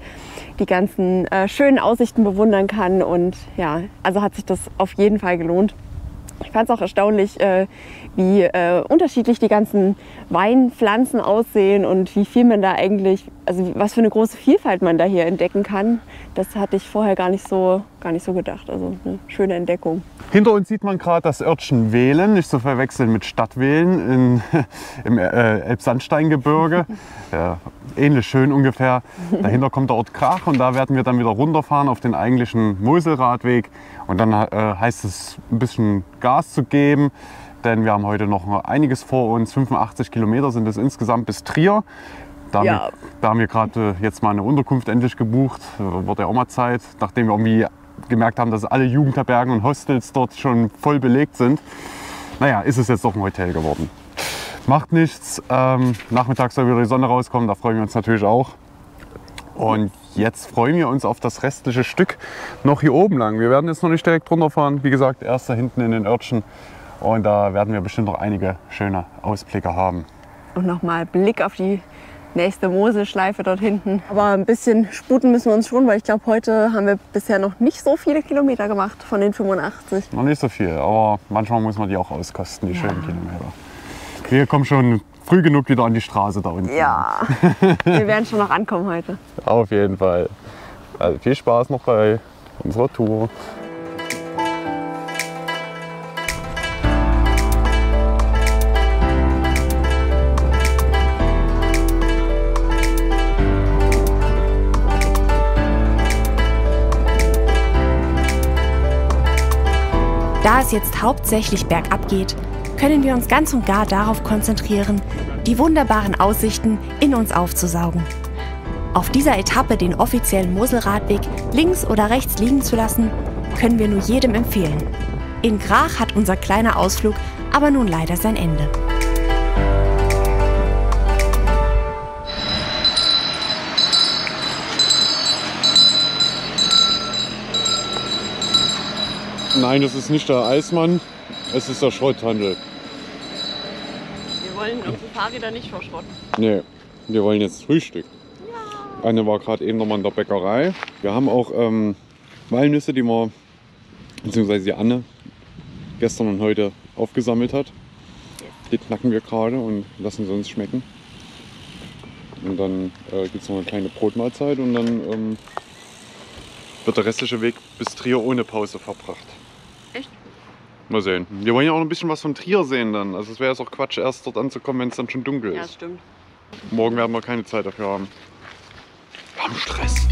die ganzen äh, schönen Aussichten bewundern kann. Und ja, also hat sich das auf jeden Fall gelohnt. Ich fand es auch erstaunlich, äh, wie äh, unterschiedlich die ganzen Weinpflanzen aussehen und wie viel man da eigentlich also was für eine große Vielfalt man da hier entdecken kann, das hatte ich vorher gar nicht so, gar nicht so gedacht. Also eine schöne Entdeckung.
Hinter uns sieht man gerade das Örtchen Wählen, nicht zu verwechseln mit Stadtwählen in, im äh, Elbsandsteingebirge. Ja, ähnlich schön ungefähr. Dahinter kommt der Ort Krach und da werden wir dann wieder runterfahren auf den eigentlichen Moselradweg. Und dann äh, heißt es ein bisschen Gas zu geben, denn wir haben heute noch einiges vor uns. 85 Kilometer sind es insgesamt bis Trier. Da,
Ja.
haben wir, da haben wir gerade äh, jetzt mal eine Unterkunft endlich gebucht. Äh, Wurde ja auch mal Zeit, nachdem wir irgendwie gemerkt haben, dass alle Jugendherbergen und Hostels dort schon voll belegt sind. Naja, ist es jetzt doch ein Hotel geworden. Macht nichts. Ähm, nachmittags soll wieder die Sonne rauskommen, da freuen wir uns natürlich auch. Und jetzt freuen wir uns auf das restliche Stück noch hier oben lang. Wir werden jetzt noch nicht direkt runterfahren. Wie gesagt, erst da hinten in den Örtchen. Und da werden wir bestimmt noch einige schöne Ausblicke haben.
Und nochmal Blick auf die nächste Moselschleife dort hinten. Aber ein bisschen sputen müssen wir uns schon, weil ich glaube, heute haben wir bisher noch nicht so viele Kilometer gemacht von den 85.
Noch nicht so viel, aber manchmal muss man die auch auskosten, die schönen Kilometer. Wir kommen schon früh genug wieder an die Straße da unten.
Ja, wir werden schon noch ankommen heute.
Auf jeden Fall. Also viel Spaß noch bei unserer Tour.
Da es jetzt hauptsächlich bergab geht, können wir uns ganz und gar darauf konzentrieren, die wunderbaren Aussichten in uns aufzusaugen. Auf dieser Etappe den offiziellen Moselradweg links oder rechts liegen zu lassen, können wir nur jedem empfehlen. In Grach hat unser kleiner Ausflug aber nun leider sein Ende.
Nein, das ist nicht der Eismann, es ist der Schrotthandel.
Wir wollen unsere Fahrräder nicht verschrotten.
Nee, wir wollen jetzt Frühstück. Anne war gerade eben nochmal in der Bäckerei. Wir haben auch ähm, Walnüsse, die wir, beziehungsweise die Anne, gestern und heute aufgesammelt hat. Die knacken wir gerade und lassen sie uns schmecken. Und dann äh, gibt es noch eine kleine Brotmahlzeit und dann ähm, wird der restliche Weg bis Trier ohne Pause verbracht. Mal sehen. Wir wollen ja auch noch ein bisschen was von Trier sehen dann. Also es wäre jetzt auch Quatsch, erst dort anzukommen, wenn es dann schon dunkel
Ja,
ist.
stimmt.
Morgen werden wir keine Zeit dafür haben. Wir haben Stress.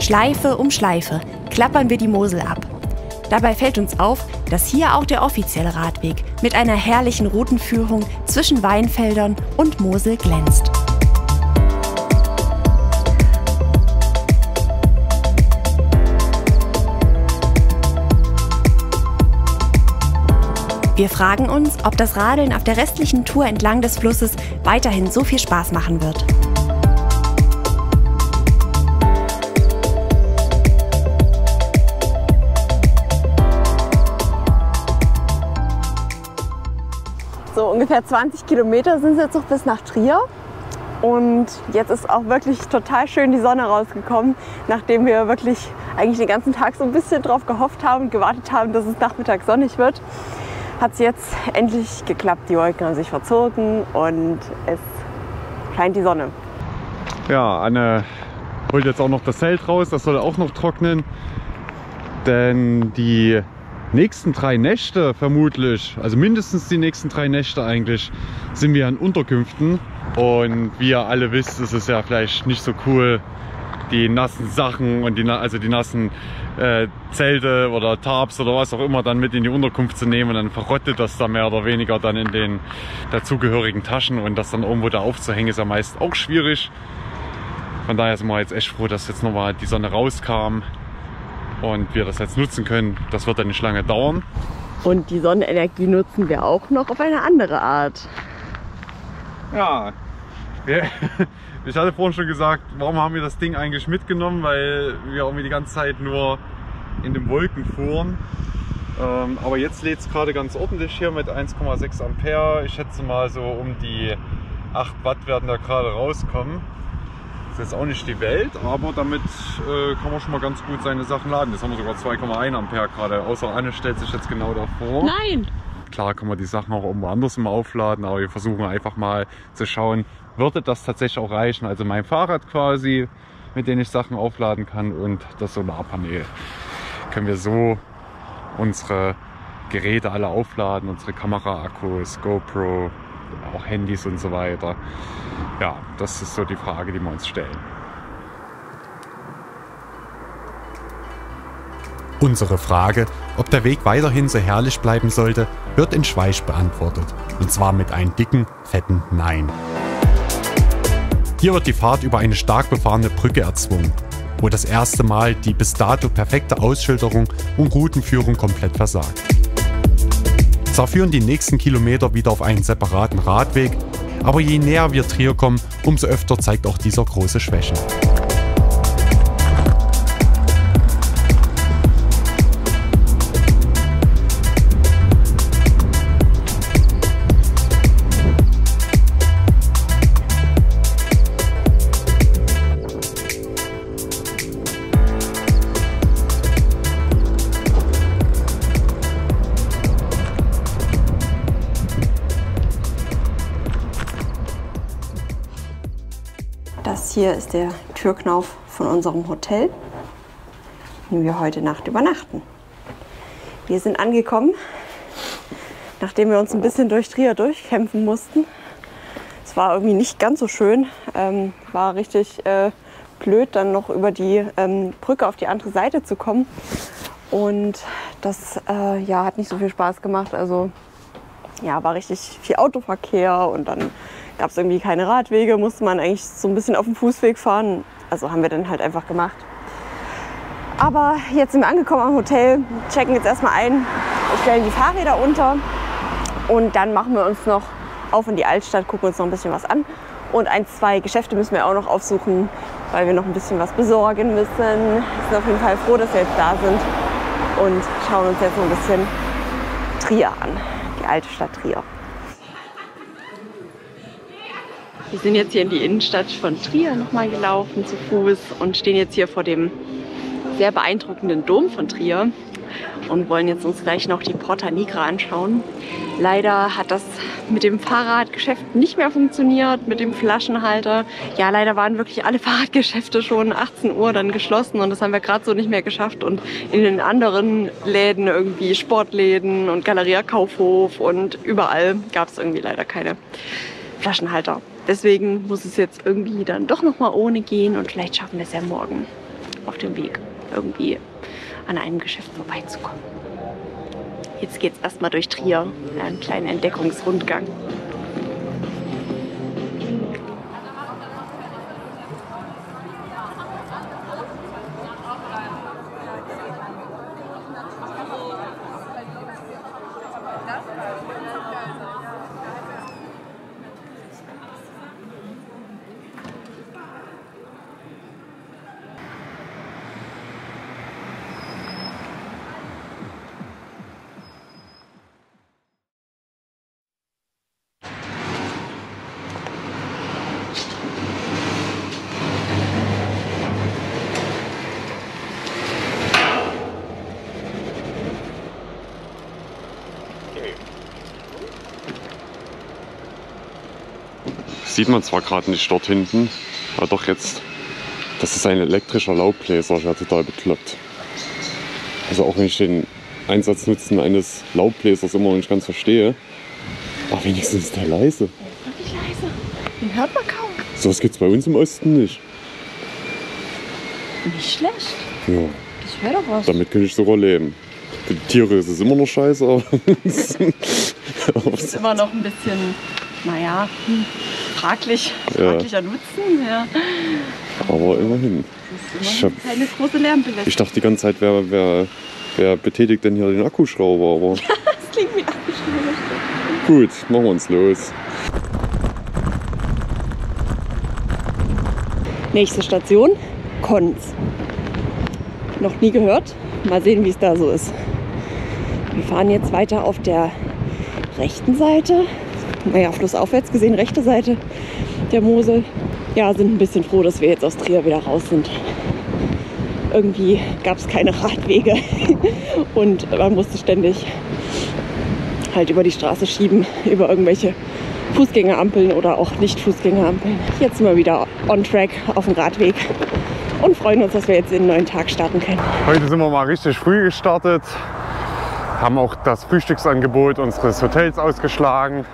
Schleife um Schleife klappern wir die Mosel ab. Dabei fällt uns auf, dass hier auch der offizielle Radweg mit einer herrlichen Routenführung zwischen Weinfeldern und Mosel glänzt. Wir fragen uns, ob das Radeln auf der restlichen Tour entlang des Flusses weiterhin so viel Spaß machen wird.
Ungefähr 20 Kilometer sind es jetzt noch bis nach Trier. Und jetzt ist auch wirklich total schön die Sonne rausgekommen, nachdem wir wirklich eigentlich den ganzen Tag so ein bisschen drauf gehofft haben und gewartet haben, dass es Nachmittag sonnig wird. Hat es jetzt endlich geklappt. Die Wolken haben sich verzogen und es scheint die Sonne.
Ja, Anne holt jetzt auch noch das Zelt raus, das soll auch noch trocknen. Denn die nächsten drei Nächte vermutlich, also mindestens die nächsten drei Nächte eigentlich, sind wir an Unterkünften. Und wie ihr alle wisst, ist es ja vielleicht nicht so cool, die nassen Sachen und die, also die nassen äh, Zelte oder Tarps oder was auch immer dann mit in die Unterkunft zu nehmen. Und dann verrottet das da mehr oder weniger dann in den dazugehörigen Taschen und das dann irgendwo da aufzuhängen ist ja meist auch schwierig. Von daher sind wir jetzt echt froh, dass jetzt nochmal die Sonne rauskam und wir das jetzt nutzen können. Das wird dann nicht lange dauern.
Und die Sonnenenergie nutzen wir auch noch auf eine andere Art.
Ja, ich hatte vorhin schon gesagt, warum haben wir das Ding eigentlich mitgenommen, weil wir irgendwie die ganze Zeit nur in den Wolken fuhren. Ähm, aber jetzt lädt es gerade ganz ordentlich hier mit 1,6 Ampere. Ich schätze mal so um die 8 Watt werden da gerade rauskommen. Ist jetzt auch nicht die Welt, aber damit äh, kann man schon mal ganz gut seine Sachen laden. Jetzt haben wir sogar 2,1 Ampere gerade. Außer Anne stellt sich jetzt genau davor.
Nein!
Klar kann man die Sachen auch irgendwo anders immer aufladen, aber wir versuchen einfach mal zu schauen, würde das tatsächlich auch reichen. Also mein Fahrrad quasi, mit dem ich Sachen aufladen kann und das Solarpanel. Können wir so unsere Geräte alle aufladen, unsere Kamera-Akkus, GoPro, auch Handys und so weiter. Ja, das ist so die Frage, die wir uns stellen.
Unsere Frage, ob der Weg weiterhin so herrlich bleiben sollte, wird in Schweich beantwortet. Und zwar mit einem dicken, fetten Nein. Hier wird die Fahrt über eine stark befahrene Brücke erzwungen, wo das erste Mal die bis dato perfekte Ausschilderung und Routenführung komplett versagt. Zwar führen die nächsten Kilometer wieder auf einen separaten Radweg, aber je näher wir Trier kommen, umso öfter zeigt auch dieser große Schwächen.
Hier ist der Türknauf von unserem Hotel, in dem wir heute Nacht übernachten. Wir sind angekommen, nachdem wir uns ein bisschen durch Trier durchkämpfen mussten. Es war irgendwie nicht ganz so schön, ähm, war richtig äh, blöd, dann noch über die ähm, Brücke auf die andere Seite zu kommen. Und das äh, ja, hat nicht so viel Spaß gemacht. Also ja, war richtig viel Autoverkehr und dann gab es irgendwie keine Radwege, musste man eigentlich so ein bisschen auf dem Fußweg fahren. Also haben wir dann halt einfach gemacht. Aber jetzt sind wir angekommen am Hotel, checken jetzt erstmal ein, stellen die Fahrräder unter und dann machen wir uns noch auf in die Altstadt, gucken uns noch ein bisschen was an. Und ein, zwei Geschäfte müssen wir auch noch aufsuchen, weil wir noch ein bisschen was besorgen müssen. Wir sind auf jeden Fall froh, dass wir jetzt da sind und schauen uns jetzt noch ein bisschen Trier an, die alte Stadt Trier. Wir sind jetzt hier in die Innenstadt von Trier nochmal gelaufen zu Fuß und stehen jetzt hier vor dem sehr beeindruckenden Dom von Trier und wollen jetzt uns gleich noch die Porta Nigra anschauen. Leider hat das mit dem Fahrradgeschäft nicht mehr funktioniert, mit dem Flaschenhalter. Ja, leider waren wirklich alle Fahrradgeschäfte schon 18 Uhr dann geschlossen und das haben wir gerade so nicht mehr geschafft. Und in den anderen Läden, irgendwie Sportläden und Galeria Kaufhof und überall gab es irgendwie leider keine Flaschenhalter. Deswegen muss es jetzt irgendwie dann doch noch mal ohne gehen und vielleicht schaffen wir es ja morgen auf dem Weg irgendwie an einem Geschäft vorbeizukommen. Jetzt geht's erstmal durch Trier, einen kleinen Entdeckungsrundgang.
Sieht man zwar gerade nicht dort hinten, aber doch jetzt. Das ist ein elektrischer Laubbläser, ich war total bekloppt. Also auch wenn ich den Einsatznutzen eines Laubbläsers immer noch nicht ganz verstehe, aber wenigstens ist der leise.
Wirklich leise. Den hört man kaum.
Sowas gibt's bei uns im Osten nicht.
Nicht schlecht.
Ja,
Das wäre doch was.
damit kann ich sogar leben. Für die Tiere ist es immer noch scheiße, aber, aber
ist immer noch ein bisschen, naja, hm, fraglich,
Ja.
fraglicher Nutzen. Ja.
aber immerhin.
Das ist
Ich hab-
keine große Lärmbelästigung.
Ich dachte die ganze Zeit, wer, wer, wer betätigt denn hier den Akkuschrauber, aber
Das klingt wie abgeschnitten.
gut, machen wir uns los.
Nächste Station, Konz. Noch nie gehört. Mal sehen, wie es da so ist. Wir fahren jetzt weiter auf der rechten Seite. Naja, flussaufwärts gesehen, rechte Seite der Mosel. Ja, sind ein bisschen froh, dass wir jetzt aus Trier wieder raus sind. Irgendwie gab es keine Radwege und man musste ständig halt über die Straße schieben, über irgendwelche Fußgängerampeln oder auch nicht Fußgängerampeln. Jetzt sind wir wieder on track auf dem Radweg und freuen uns, dass wir jetzt in den neuen Tag starten können.
Heute sind wir mal richtig früh gestartet, haben auch das Frühstücksangebot unseres Hotels ausgeschlagen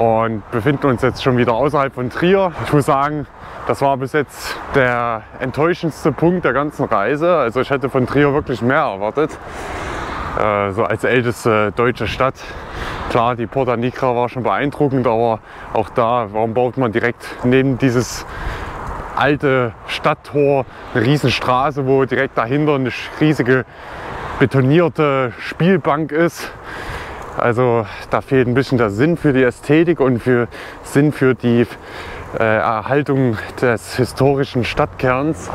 und befinden uns jetzt schon wieder außerhalb von Trier. Ich muss sagen, das war bis jetzt der enttäuschendste Punkt der ganzen Reise. Also ich hätte von Trier wirklich mehr erwartet. Äh, so als älteste deutsche Stadt. Klar, die Porta Nigra war schon beeindruckend, aber auch da, warum baut man direkt neben dieses alte Stadttor eine Riesenstraße, wo direkt dahinter eine riesige betonierte Spielbank ist. Also da fehlt ein bisschen der Sinn für die Ästhetik und für Sinn für die äh, Erhaltung des historischen Stadtkerns.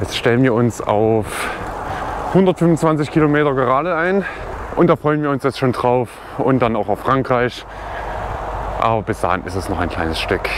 Jetzt stellen wir uns auf 125 Kilometer gerade ein und da freuen wir uns jetzt schon drauf und dann auch auf Frankreich. Aber bis dahin ist es noch ein kleines Stück.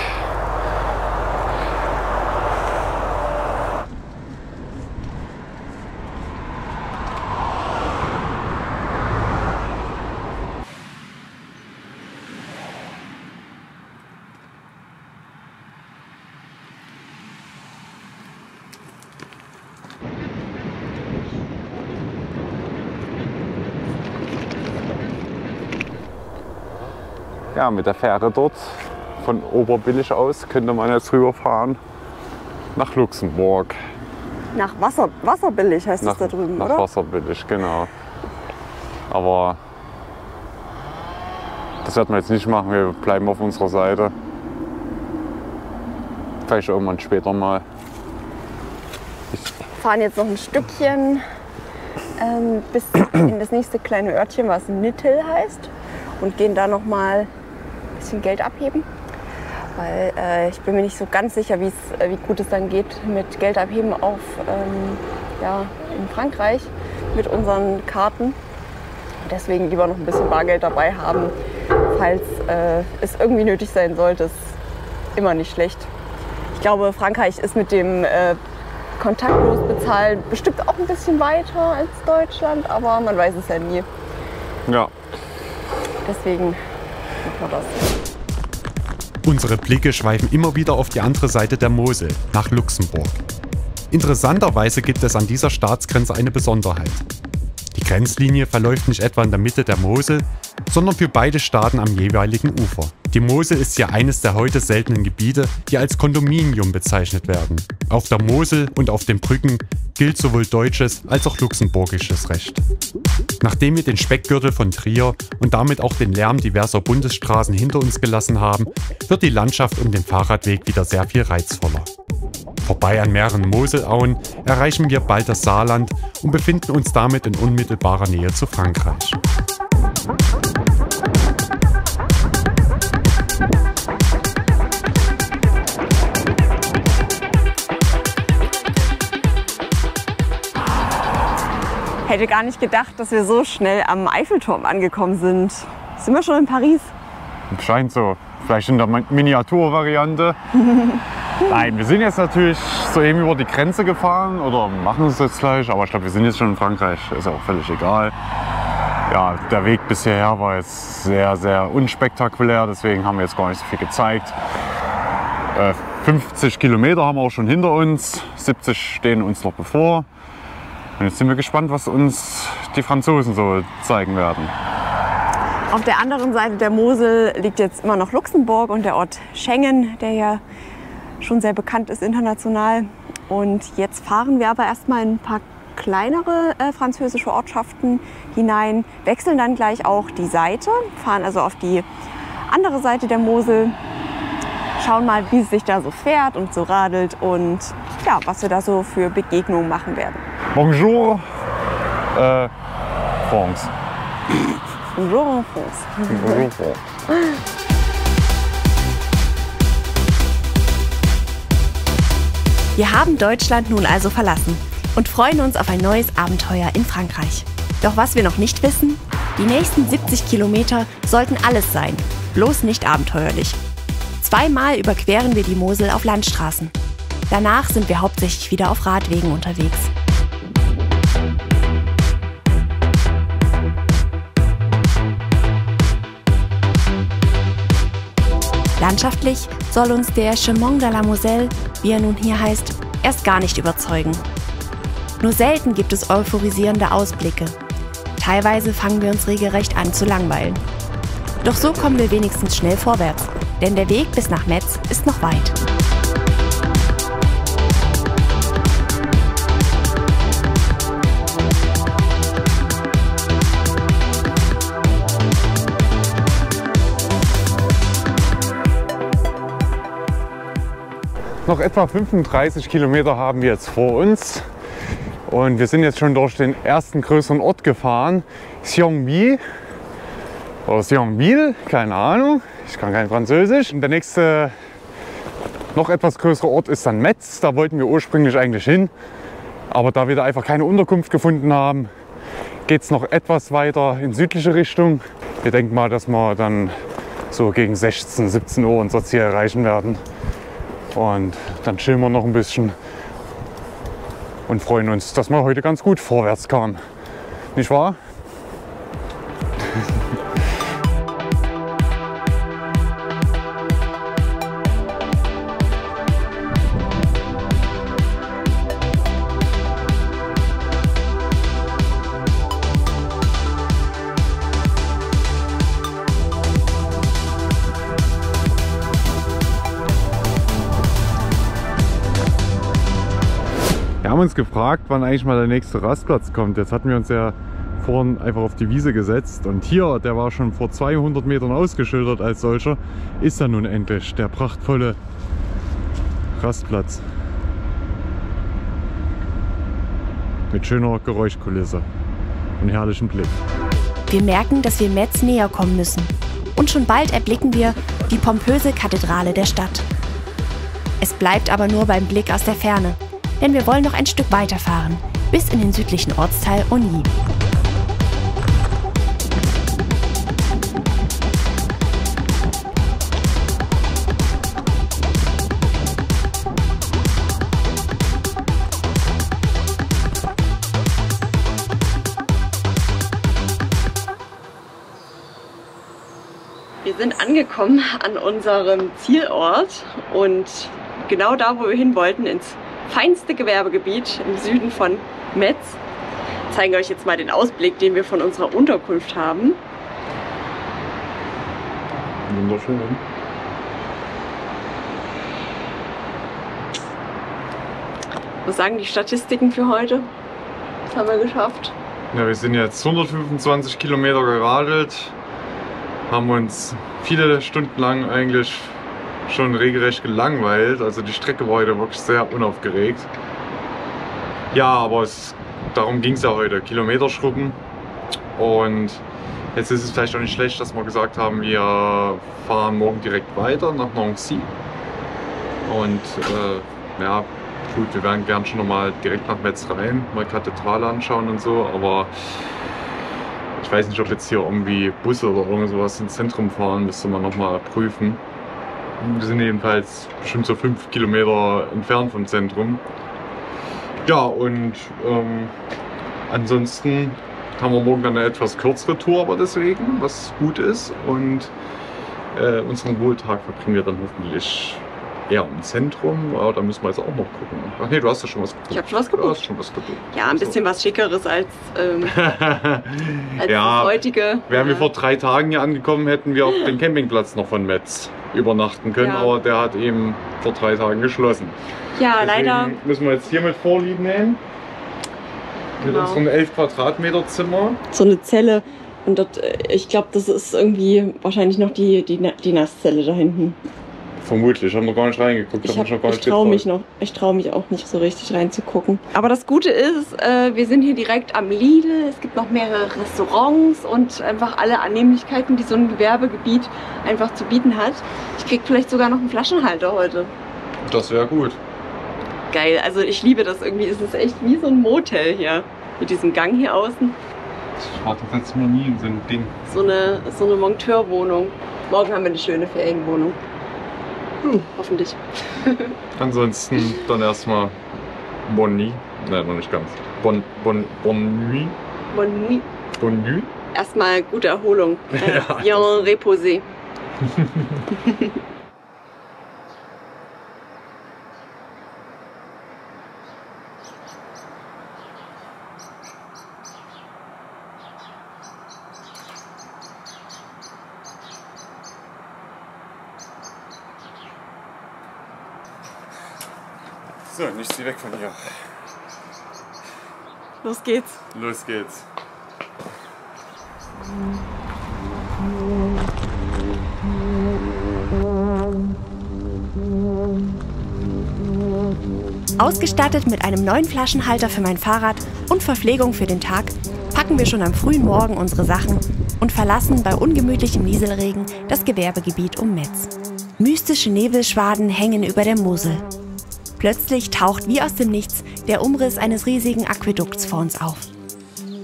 Ja, mit der Fähre dort von Oberbillig aus könnte man jetzt rüberfahren nach Luxemburg.
Nach Wasser, Wasserbillig heißt
Nach,
es da drüben,
nach
oder?
Wasserbillig, genau. Aber das werden wir jetzt nicht machen, wir bleiben auf unserer Seite. Vielleicht irgendwann später mal.
fahren jetzt noch ein Stückchen ähm, bis in das nächste kleine Örtchen, was Nittel heißt. Und gehen da noch mal ein bisschen Geld abheben. Weil äh, ich bin mir nicht so ganz sicher, äh, wie gut es dann geht mit Geld abheben auf, ähm, ja, in Frankreich mit unseren Karten. Deswegen lieber noch ein bisschen Bargeld dabei haben, falls äh, es irgendwie nötig sein sollte. Ist immer nicht schlecht. Ich glaube, Frankreich ist mit dem äh, kontaktlos bezahlen bestimmt auch ein bisschen weiter als Deutschland, aber man weiß es ja nie.
Ja,
Deswegen das.
Unsere Blicke schweifen immer wieder auf die andere Seite der Mosel, nach Luxemburg. Interessanterweise gibt es an dieser Staatsgrenze eine Besonderheit. Die Grenzlinie verläuft nicht etwa in der Mitte der Mosel, sondern für beide Staaten am jeweiligen Ufer. Die Mosel ist hier eines der heute seltenen Gebiete, die als Kondominium bezeichnet werden. Auf der Mosel und auf den Brücken gilt sowohl deutsches als auch luxemburgisches Recht. Nachdem wir den Speckgürtel von Trier und damit auch den Lärm diverser Bundesstraßen hinter uns gelassen haben, wird die Landschaft um den Fahrradweg wieder sehr viel reizvoller. Vorbei an mehreren Moselauen erreichen wir bald das Saarland und befinden uns damit in unmittelbarer Nähe zu Frankreich.
Hätte gar nicht gedacht, dass wir so schnell am Eiffelturm angekommen sind. Sind wir schon in Paris?
scheint so. Vielleicht in der Mi- Miniaturvariante. Nein, wir sind jetzt natürlich soeben über die Grenze gefahren oder machen es jetzt gleich, aber ich glaube, wir sind jetzt schon in Frankreich, ist ja auch völlig egal. Ja, der Weg bis hierher war jetzt sehr, sehr unspektakulär, deswegen haben wir jetzt gar nicht so viel gezeigt. Äh, 50 Kilometer haben wir auch schon hinter uns, 70 stehen uns noch bevor. Und jetzt sind wir gespannt, was uns die Franzosen so zeigen werden.
Auf der anderen Seite der Mosel liegt jetzt immer noch Luxemburg und der Ort Schengen, der ja schon sehr bekannt ist international. Und jetzt fahren wir aber erstmal in ein paar kleinere äh, französische Ortschaften hinein, wechseln dann gleich auch die Seite, fahren also auf die andere Seite der Mosel, schauen mal, wie es sich da so fährt und so radelt und ja, was wir da so für Begegnungen machen werden.
Bonjour, äh, France.
Bonjour en France.
Bonjour, France.
Wir haben Deutschland nun also verlassen und freuen uns auf ein neues Abenteuer in Frankreich. Doch was wir noch nicht wissen, Die nächsten 70 Kilometer sollten alles sein, bloß nicht abenteuerlich. Zweimal überqueren wir die Mosel auf Landstraßen. Danach sind wir hauptsächlich wieder auf Radwegen unterwegs. Landschaftlich soll uns der Chemin de la Moselle, wie er nun hier heißt, erst gar nicht überzeugen. Nur selten gibt es euphorisierende Ausblicke. Teilweise fangen wir uns regelrecht an zu langweilen. Doch so kommen wir wenigstens schnell vorwärts, denn der Weg bis nach Metz ist noch weit.
Noch etwa 35 Kilometer haben wir jetzt vor uns. Und wir sind jetzt schon durch den ersten größeren Ort gefahren. Xiongmi oder Xiongmil, keine Ahnung. Ich kann kein Französisch. Und der nächste noch etwas größere Ort ist dann Metz. Da wollten wir ursprünglich eigentlich hin. Aber da wir da einfach keine Unterkunft gefunden haben, geht es noch etwas weiter in südliche Richtung. Wir denken mal, dass wir dann so gegen 16, 17 Uhr unser Ziel erreichen werden. Und dann chillen wir noch ein bisschen und freuen uns, dass wir heute ganz gut vorwärts kamen. Nicht wahr? Uns gefragt, wann eigentlich mal der nächste Rastplatz kommt. Jetzt hatten wir uns ja vorhin einfach auf die Wiese gesetzt und hier, der war schon vor 200 Metern ausgeschildert als solcher, ist er nun endlich der prachtvolle Rastplatz. Mit schöner Geräuschkulisse und herrlichem Blick.
Wir merken, dass wir Metz näher kommen müssen. Und schon bald erblicken wir die pompöse Kathedrale der Stadt. Es bleibt aber nur beim Blick aus der Ferne, denn wir wollen noch ein Stück weiterfahren, bis in den südlichen Ortsteil Onni.
Wir sind angekommen an unserem Zielort und genau da, wo wir hin wollten, ins feinste Gewerbegebiet im Süden von Metz. Zeigen euch jetzt mal den Ausblick, den wir von unserer Unterkunft haben.
Wunderschön.
Was sagen die Statistiken für heute? Das haben wir geschafft.
Ja, wir sind jetzt 125 Kilometer geradelt, haben uns viele Stunden lang eigentlich schon regelrecht gelangweilt. Also die Strecke war heute wirklich sehr unaufgeregt. Ja, aber es, darum ging es ja heute, Kilometer schrubben. Und jetzt ist es vielleicht auch nicht schlecht, dass wir gesagt haben, wir fahren morgen direkt weiter nach Nancy. Und äh, ja, gut, wir werden gern schon nochmal direkt nach Metz rein, mal Kathedrale anschauen und so, aber ich weiß nicht, ob jetzt hier irgendwie Busse oder irgend sowas ins Zentrum fahren, müsste man nochmal prüfen. Wir sind jedenfalls bestimmt so fünf Kilometer entfernt vom Zentrum. Ja, und ähm, ansonsten haben wir morgen dann eine etwas kürzere Tour, aber deswegen, was gut ist. Und äh, unseren Ruhetag verbringen wir dann hoffentlich eher im Zentrum. Aber da müssen wir jetzt auch noch gucken. Ach nee, du hast ja schon was gebucht.
Ich habe schon was
Du
gebucht.
hast schon was gebucht.
Ja, ein bisschen was Schickeres als, ähm, als
Ja,
das heutige.
Wären wir
Ja.
vor drei Tagen hier angekommen, hätten wir auf den Campingplatz noch von Metz übernachten können,
Ja.
aber der hat eben vor drei Tagen geschlossen.
Ja,
Deswegen
leider.
müssen wir jetzt hier mit Vorlieb nehmen. Mit
Genau.
unserem 11 Quadratmeter Zimmer.
so eine Zelle. Und das, äh, ich glaube, das ist irgendwie wahrscheinlich noch die, die, die Nasszelle da hinten.
Vermutlich, haben wir gar nicht reingeguckt.
Ich,
hab noch
ich traue mich noch. Ich traue mich auch nicht so richtig reinzugucken. Aber das Gute ist, äh, wir sind hier direkt am Lidl. Es gibt noch mehrere Restaurants und einfach alle Annehmlichkeiten, die so ein Gewerbegebiet einfach zu bieten hat. Ich krieg vielleicht sogar noch einen Flaschenhalter heute.
Das wäre gut.
Geil, also ich liebe das irgendwie. Es ist echt wie so ein Motel hier. Mit diesem Gang hier außen.
Ich war doch jetzt noch nie in so einem Ding.
So eine, so eine Monteurwohnung. Morgen haben wir eine schöne Ferienwohnung. Hm, hoffentlich.
Ansonsten dann erstmal Bonnie. Nein, noch nicht ganz. Bon, bon, bon nuit.
Bonne
nuit.
Erstmal gute Erholung. Äh,
Ja.
bien reposé.
So, nicht sie weg von hier.
Los geht's.
Los geht's.
Ausgestattet mit einem neuen Flaschenhalter für mein Fahrrad und Verpflegung für den Tag, packen wir schon am frühen Morgen unsere Sachen und verlassen bei ungemütlichem Nieselregen das Gewerbegebiet um Metz. Mystische Nebelschwaden hängen über der Mosel. Plötzlich taucht wie aus dem Nichts der Umriss eines riesigen Aquädukts vor uns auf.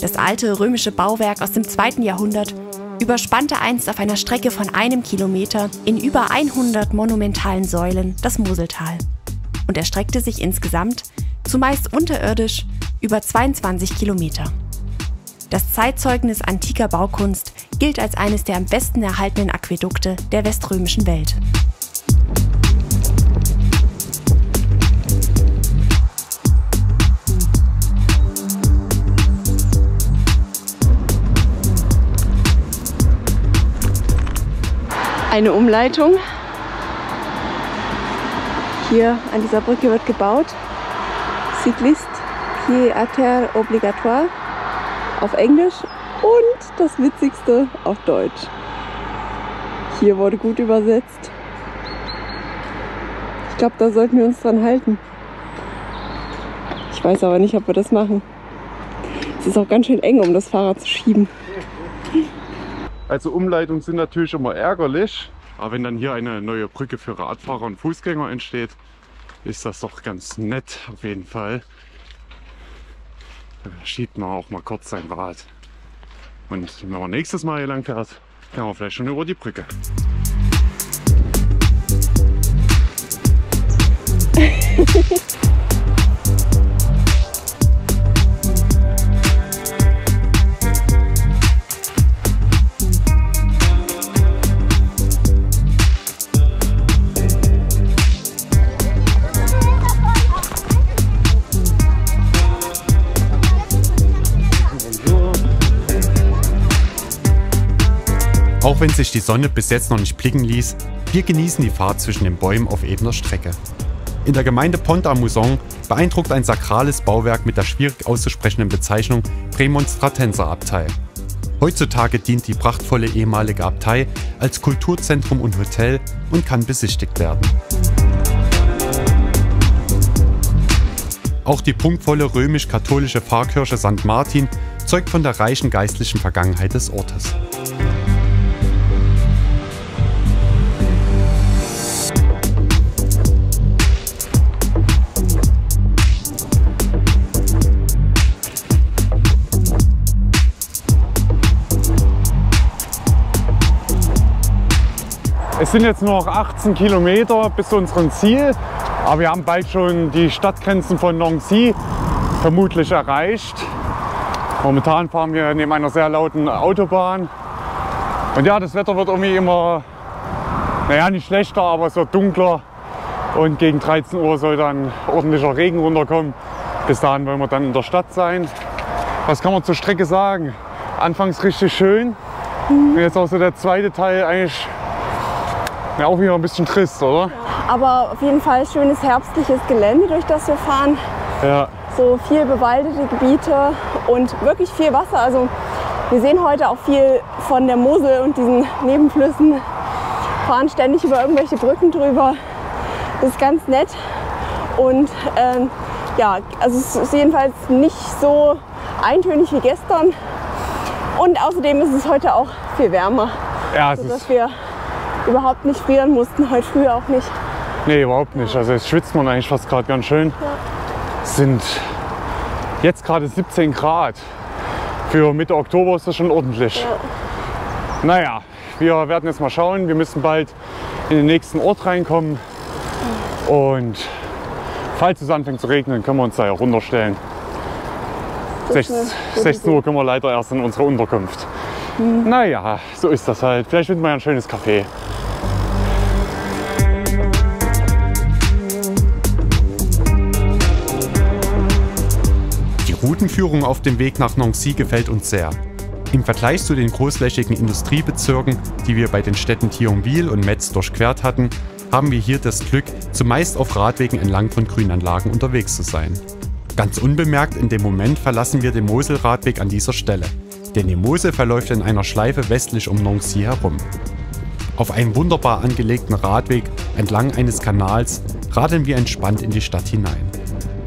Das alte römische Bauwerk aus dem 2. Jahrhundert überspannte einst auf einer Strecke von einem Kilometer in über 100 monumentalen Säulen das Moseltal und erstreckte sich insgesamt, zumeist unterirdisch, über 22 Kilometer. Das Zeitzeugnis antiker Baukunst gilt als eines der am besten erhaltenen Aquädukte der weströmischen Welt.
Eine Umleitung. Hier an dieser Brücke wird gebaut. Cyclist pied à terre obligatoire auf Englisch und das Witzigste auf Deutsch. Hier wurde gut übersetzt. Ich glaube, da sollten wir uns dran halten. Ich weiß aber nicht, ob wir das machen. Es ist auch ganz schön eng, um das Fahrrad zu schieben.
Also Umleitungen sind natürlich immer ärgerlich, aber wenn dann hier eine neue Brücke für Radfahrer und Fußgänger entsteht, ist das doch ganz nett auf jeden Fall. Da schiebt man auch mal kurz sein Rad. Und wenn man nächstes Mal hier lang fährt, kann man vielleicht schon über die Brücke.
wenn sich die Sonne bis jetzt noch nicht blicken ließ, wir genießen die Fahrt zwischen den Bäumen auf ebener Strecke. In der Gemeinde Pont-à-Mousson beeindruckt ein sakrales Bauwerk mit der schwierig auszusprechenden Bezeichnung Prämonstratenserabtei. Heutzutage dient die prachtvolle ehemalige Abtei als Kulturzentrum und Hotel und kann besichtigt werden. Auch die prunkvolle römisch-katholische Pfarrkirche St. Martin zeugt von der reichen geistlichen Vergangenheit des Ortes.
Es sind jetzt nur noch 18 Kilometer bis zu unserem Ziel, aber wir haben bald schon die Stadtgrenzen von Nancy vermutlich erreicht. Momentan fahren wir neben einer sehr lauten Autobahn. Und ja, das Wetter wird irgendwie immer, naja, nicht schlechter, aber es wird dunkler. Und gegen 13 Uhr soll dann ordentlicher Regen runterkommen. Bis dahin wollen wir dann in der Stadt sein. Was kann man zur Strecke sagen? Anfangs richtig schön. Und jetzt auch so der zweite Teil eigentlich ja, auch wieder ein bisschen trist, oder?
Aber auf jeden Fall schönes herbstliches Gelände, durch das wir fahren.
Ja.
So viel bewaldete Gebiete und wirklich viel Wasser. Also wir sehen heute auch viel von der Mosel und diesen Nebenflüssen. Fahren ständig über irgendwelche Brücken drüber. Das ist ganz nett. Und ähm, ja, also es ist jedenfalls nicht so eintönig wie gestern. Und außerdem ist es heute auch viel wärmer,
Ja, es
sodass
ist,
wir überhaupt nicht frieren mussten. Heute früh auch nicht.
nee, überhaupt nicht. Also jetzt schwitzt man eigentlich fast gerade ganz schön. Es sind jetzt gerade 17 Grad. Für Mitte Oktober ist das schon ordentlich. Naja, wir werden jetzt mal schauen. Wir müssen bald in den nächsten Ort reinkommen. Und falls es anfängt zu regnen, können wir uns da ja runterstellen.
Das ist
16,
eine gute
16 Uhr können wir leider erst in unsere Unterkunft. Naja, so ist das halt. Vielleicht finden wir ja ein schönes Café.
Die Routenführung auf dem Weg nach Nancy gefällt uns sehr. Im Vergleich zu den großflächigen Industriebezirken, die wir bei den Städten Thionville und Metz durchquert hatten, haben wir hier das Glück, zumeist auf Radwegen entlang von Grünanlagen unterwegs zu sein. Ganz unbemerkt in dem Moment verlassen wir den Moselradweg an dieser Stelle, denn die Mosel verläuft in einer Schleife westlich um Nancy herum. Auf einem wunderbar angelegten Radweg entlang eines Kanals radeln wir entspannt in die Stadt hinein.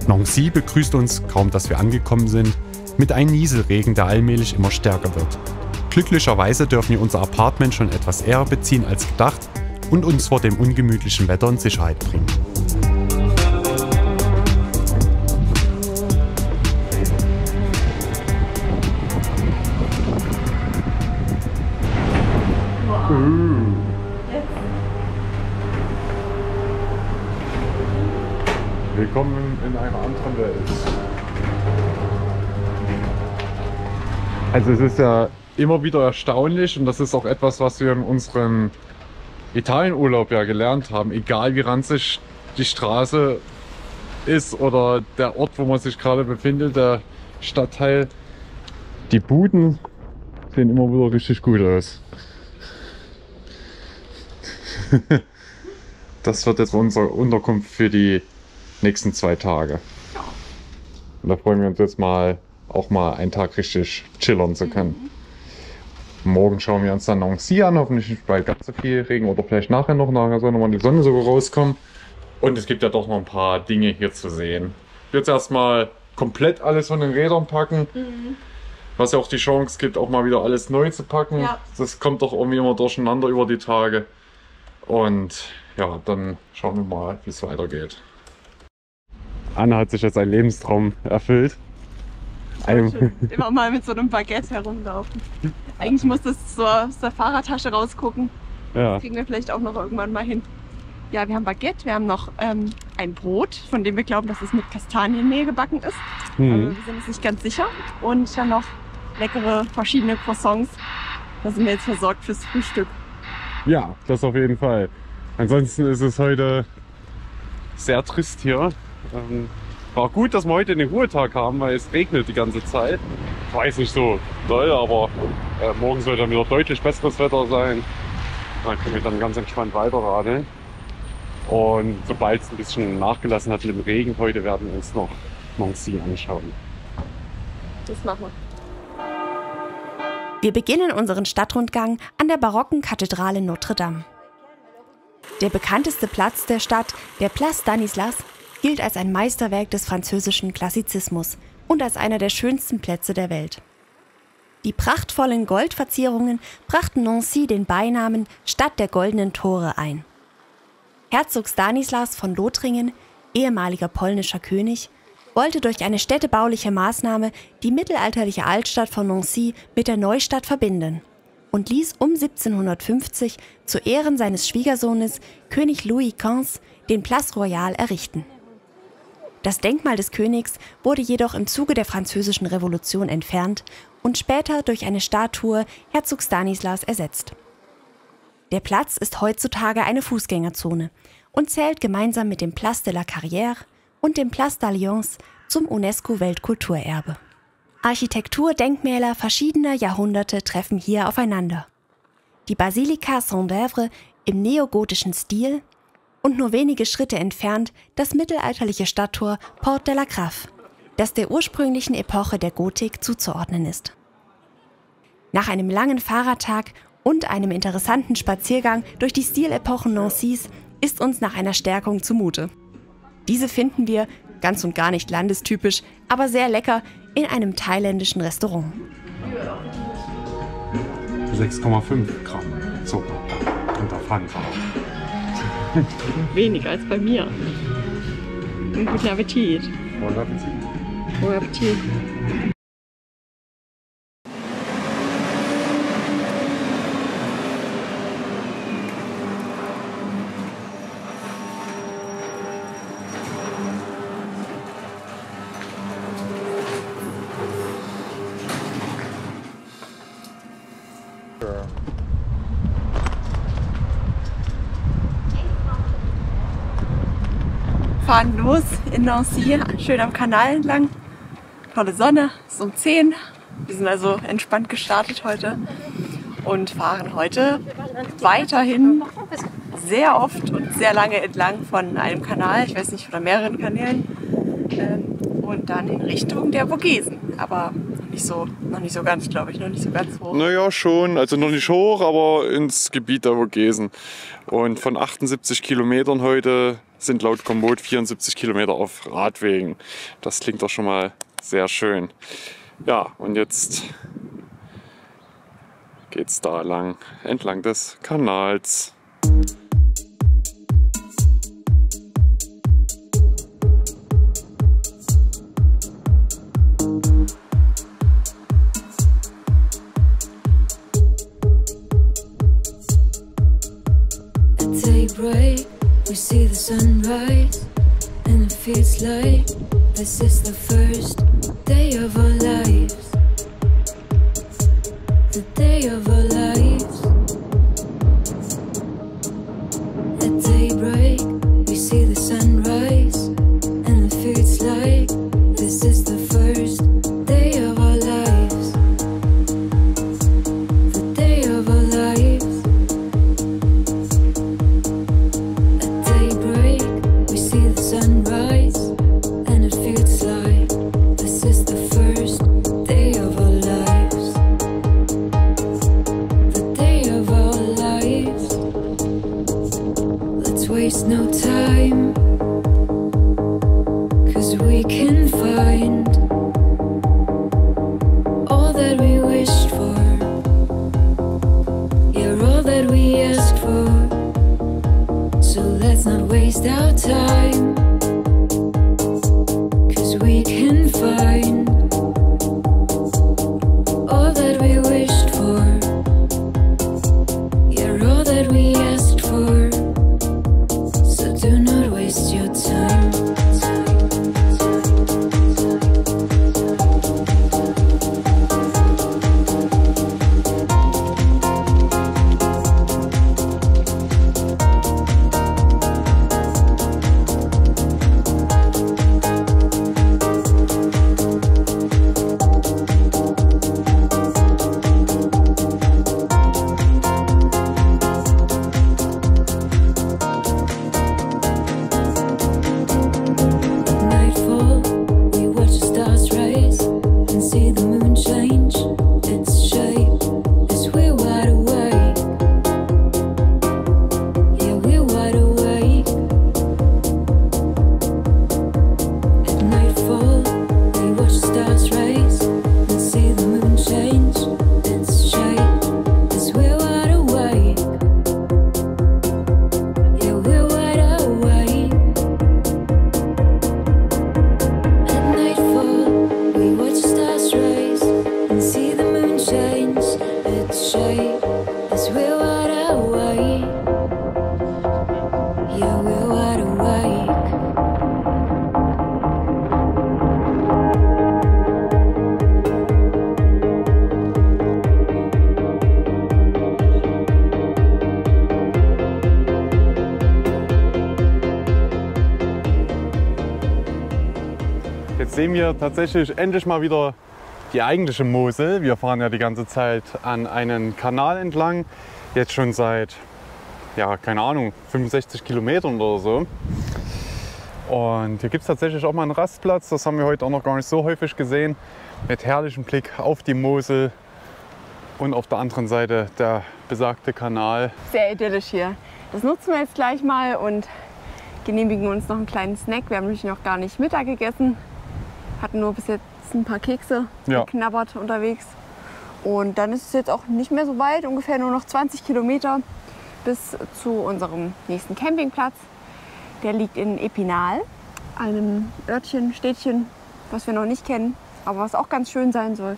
Nancy begrüßt uns, kaum dass wir angekommen sind, mit einem Nieselregen, der allmählich immer stärker wird. Glücklicherweise dürfen wir unser Apartment schon etwas eher beziehen als gedacht und uns vor dem ungemütlichen Wetter in Sicherheit bringen.
Willkommen in einer anderen Welt. Also es ist ja immer wieder erstaunlich und das ist auch etwas, was wir in unserem Italienurlaub ja gelernt haben. Egal wie ranzig die Straße ist oder der Ort, wo man sich gerade befindet, der Stadtteil, die Buden sehen immer wieder richtig gut aus. Das wird jetzt unsere Unterkunft für die nächsten zwei Tage. Und da freuen wir uns jetzt mal, auch mal einen Tag richtig chillern zu können. Morgen schauen wir uns dann Nancy an, hoffentlich nicht bald ganz so viel Regen oder vielleicht nachher noch, nachher soll nochmal die Sonne sogar rauskommen. Und es gibt ja doch noch ein paar Dinge hier zu sehen. Jetzt erstmal komplett alles von den Rädern packen. Was ja auch die Chance gibt, auch mal wieder alles neu zu packen.
Ja.
Das kommt doch irgendwie immer durcheinander über die Tage. Und ja, dann schauen wir mal, wie es weitergeht. Anna hat sich jetzt einen Lebenstraum erfüllt.
Immer mal mit so einem Baguette herumlaufen. Eigentlich muss das so aus der Fahrradtasche rausgucken.
ja.
Kriegen wir vielleicht auch noch irgendwann mal hin. Ja, wir haben Baguette, wir haben noch ähm, ein Brot, von dem wir glauben, dass es mit Kastanienmehl gebacken ist. Aber
Hm.
wir sind uns nicht ganz sicher. Und dann noch leckere verschiedene Croissants. Da sind wir jetzt versorgt fürs Frühstück.
ja, das auf jeden Fall. Ansonsten ist es heute sehr trist hier. Ähm, war gut, dass wir heute den Ruhetag haben, weil es regnet die ganze Zeit. Ich weiß nicht so doll, aber äh, morgen soll dann wieder deutlich besseres Wetter sein. Dann können wir dann ganz entspannt weiterradeln. Und sobald es ein bisschen nachgelassen hat mit dem Regen heute, werden wir uns noch Nancy anschauen.
Das machen wir.
Wir beginnen unseren Stadtrundgang an der barocken Kathedrale Notre Dame. Der bekannteste Platz der Stadt, der Place Stanislas, gilt als ein Meisterwerk des französischen Klassizismus und als einer der schönsten Plätze der Welt. Die prachtvollen Goldverzierungen brachten Nancy den Beinamen Stadt der goldenen Tore ein. Herzog Stanislas von Lothringen, ehemaliger polnischer König, wollte durch eine städtebauliche Maßnahme die mittelalterliche Altstadt von Nancy mit der Neustadt verbinden und ließ um 1750 zu Ehren seines Schwiegersohnes König Louis XV den Place Royal errichten. Das Denkmal des Königs wurde jedoch im Zuge der Französischen Revolution entfernt und später durch eine Statue Herzog Stanislas ersetzt. Der Platz ist heutzutage eine Fußgängerzone und zählt gemeinsam mit dem Place de la Carrière und dem Place d'Alliance zum UNESCO-Weltkulturerbe. Architekturdenkmäler verschiedener Jahrhunderte treffen hier aufeinander. Die Basilika Saint-Dèvre im neogotischen Stil und nur wenige Schritte entfernt das mittelalterliche Stadttor Porte de la Grave, das der ursprünglichen Epoche der Gotik zuzuordnen ist. Nach einem langen Fahrradtag und einem interessanten Spaziergang durch die Stilepochen Nancys ist uns nach einer Stärkung zumute. Diese finden wir, ganz und gar nicht landestypisch, aber sehr lecker, in einem thailändischen Restaurant.
6,5 Gramm Zucker und der Fanta.
Weniger als bei mir. Und guten Appetit.
Bon Appetit.
Guten Appetit.
Fahren los in Nancy, schön am Kanal entlang. Tolle Sonne, es ist um 10. Wir sind also entspannt gestartet heute und fahren heute weiterhin sehr oft und sehr lange entlang von einem Kanal, ich weiß nicht, oder mehreren Kanälen, ähm, und dann in Richtung der Vogesen. Aber nicht so, noch nicht so ganz, glaube ich, noch nicht so ganz hoch.
Naja, schon. Also noch nicht hoch, aber ins Gebiet der Vogesen. Und von 78 Kilometern heute sind laut Komoot 74 Kilometer auf Radwegen. Das klingt doch schon mal sehr schön. Ja, und jetzt geht's da lang, entlang des Kanals.
Daybreak, we see the sunrise, and it feels like this is the first day of our lives. The day of our lives. No time,
Jetzt sehen wir tatsächlich endlich mal wieder die eigentliche Mosel. Wir fahren ja die ganze Zeit an einen Kanal entlang. Jetzt schon seit, ja, keine Ahnung, 65 Kilometern oder so. Und hier gibt es tatsächlich auch mal einen Rastplatz. Das haben wir heute auch noch gar nicht so häufig gesehen. Mit herrlichem Blick auf die Mosel und auf der anderen Seite der besagte Kanal.
Sehr idyllisch hier. Das nutzen wir jetzt gleich mal und genehmigen uns noch einen kleinen Snack. Wir haben nämlich noch gar nicht Mittag gegessen. Hatten nur bis jetzt ein paar Kekse
Ja.
geknabbert unterwegs. Und dann ist es jetzt auch nicht mehr so weit, ungefähr nur noch 20 Kilometer bis zu unserem nächsten Campingplatz. Der liegt in Epinal, einem Örtchen, Städtchen, was wir noch nicht kennen, aber was auch ganz schön sein soll.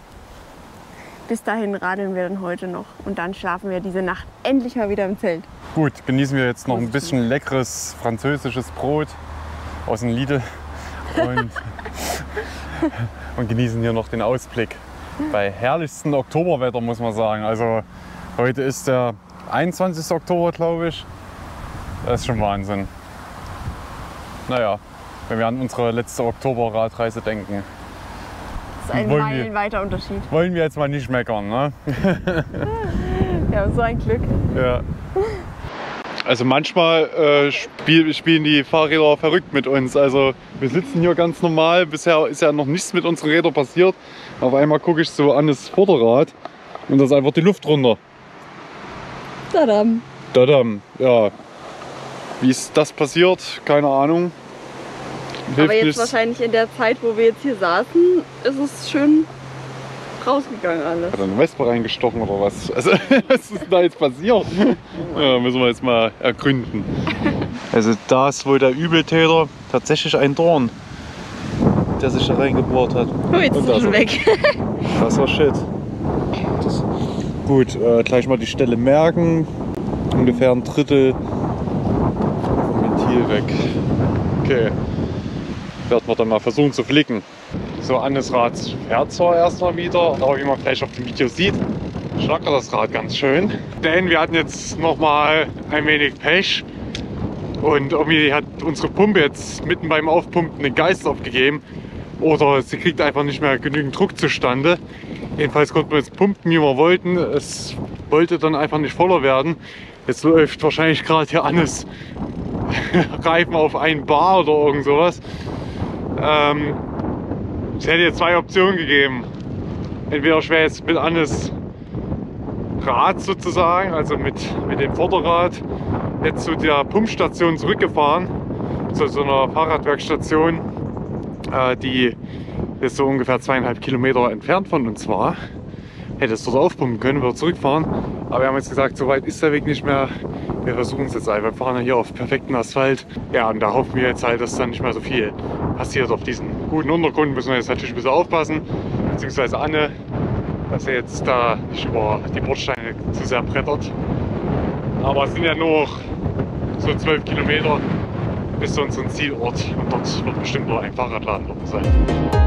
Bis dahin radeln wir dann heute noch und dann schlafen wir diese Nacht endlich mal wieder im Zelt.
Gut, genießen wir jetzt noch ein bisschen leckeres französisches Brot aus dem Lidl und, und genießen hier noch den Ausblick. Bei herrlichstem Oktoberwetter muss man sagen. Also heute ist der 21. Oktober, glaube ich. Das ist schon Wahnsinn. Naja, wenn wir an unsere letzte Oktoberradreise denken.
Das ist ein meilenweiter Unterschied.
Wollen wir jetzt mal nicht meckern, ne?
Haben so ein Glück.
Ja. Also manchmal äh, spiel, spielen die Fahrräder verrückt mit uns. Also wir sitzen hier ganz normal. Bisher ist ja noch nichts mit unseren Rädern passiert. Auf einmal gucke ich so an das Vorderrad und da ist einfach die Luft runter.
Tadam.
Dadam, ja. Wie ist das passiert? Keine Ahnung.
Aber jetzt
nichts.
wahrscheinlich in der Zeit, wo wir jetzt hier saßen, ist es schön rausgegangen alles.
Hat er eine Wespe reingestochen oder was? Also, was ist da jetzt passiert? Ja, müssen wir jetzt mal ergründen. Also da ist wohl der Übeltäter tatsächlich ein Dorn, der sich da reingebohrt hat.
Oh, jetzt
Und
ist er schon weg.
Krasser Shit. Das, gut, äh, gleich mal die Stelle merken. Ungefähr ein Drittel vom Ventil weg. Okay. Werden wir dann mal versuchen zu flicken. So, Annes Rad fährt zwar erstmal wieder, aber wie man vielleicht auf dem Video sieht, schlackert das Rad ganz schön. Denn wir hatten jetzt noch mal ein wenig Pech. Und irgendwie hat unsere Pumpe jetzt mitten beim Aufpumpen den Geist aufgegeben. Oder sie kriegt einfach nicht mehr genügend Druck zustande. Jedenfalls konnten wir jetzt pumpen, wie wir wollten. Es wollte dann einfach nicht voller werden. Jetzt läuft wahrscheinlich gerade hier Annes Reifen auf ein Bar oder irgend sowas. Ähm, es hätte jetzt zwei Optionen gegeben. Entweder ich wäre jetzt mit Annes Rad sozusagen, also mit, mit dem Vorderrad, jetzt zu der Pumpstation zurückgefahren, zu so einer Fahrradwerkstation, äh, die ist so ungefähr zweieinhalb Kilometer entfernt von uns war. Hätte es dort aufpumpen können, wieder zurückfahren. Aber wir haben jetzt gesagt, so weit ist der Weg nicht mehr. Wir versuchen es jetzt einfach. Wir fahren ja hier auf perfekten Asphalt. Ja, und da hoffen wir jetzt halt, dass dann nicht mehr so viel passiert auf diesem guten Untergrund. Müssen wir jetzt natürlich ein bisschen aufpassen. Beziehungsweise Anne, dass er jetzt da nicht über die Bordsteine zu sehr brettert. Aber es sind ja nur so 12 Kilometer bis zu unserem Zielort. Und dort wird bestimmt nur ein Fahrradladen offen sein.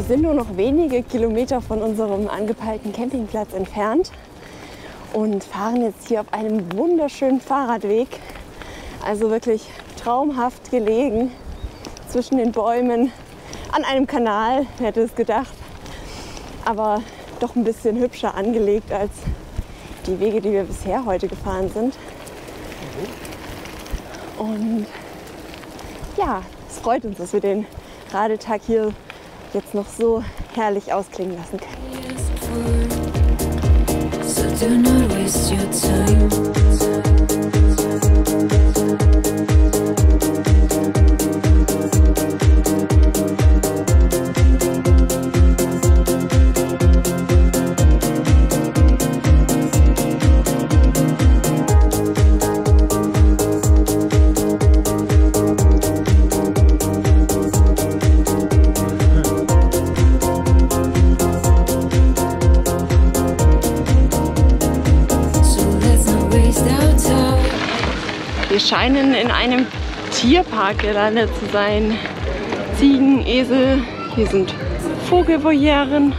Wir sind nur noch wenige Kilometer von unserem angepeilten Campingplatz entfernt und fahren jetzt hier auf einem wunderschönen Fahrradweg. Also wirklich traumhaft gelegen zwischen den Bäumen an einem Kanal, hätte es gedacht. Aber doch ein bisschen hübscher angelegt als die Wege, die wir bisher heute gefahren sind. Und ja, es freut uns, dass wir den Radetag hier jetzt noch so herrlich ausklingen lassen können. Scheinen in einem Tierpark gelandet zu sein. Ziegen, Esel, hier sind Vogelvolieren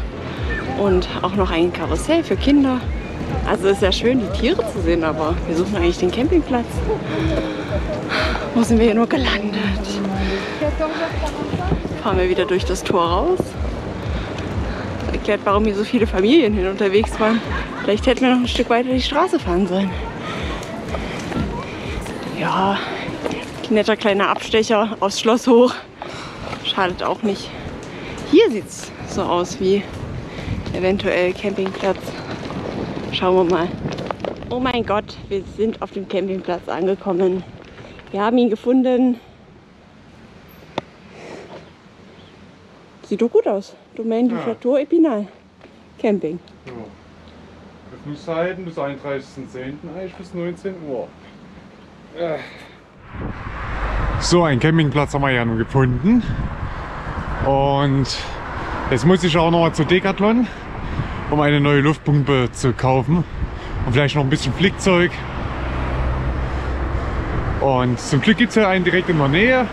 und auch noch ein Karussell für Kinder. Also ist ja schön, die Tiere zu sehen, aber wir suchen eigentlich den Campingplatz. Wo sind wir hier nur gelandet? Fahren wir wieder durch das Tor raus. Das erklärt, warum hier so viele Familien hin unterwegs waren. Vielleicht hätten wir noch ein Stück weiter die Straße fahren sollen. Ja, netter kleiner Abstecher aufs Schloss hoch. Schadet auch nicht. Hier sieht es so aus wie eventuell Campingplatz. Schauen wir mal. Oh mein Gott, wir sind auf dem Campingplatz angekommen. Wir haben ihn gefunden. Sieht doch gut aus. Domaine du Château Epinal. Camping.
Ja. Öffnungszeiten bis 31.10. eigentlich bis 19 Uhr. So, einen Campingplatz haben wir ja nun gefunden. Und jetzt muss ich auch noch mal zu Decathlon, um eine neue Luftpumpe zu kaufen. Und vielleicht noch ein bisschen Flickzeug. Und zum Glück gibt es ja einen direkt in der Nähe,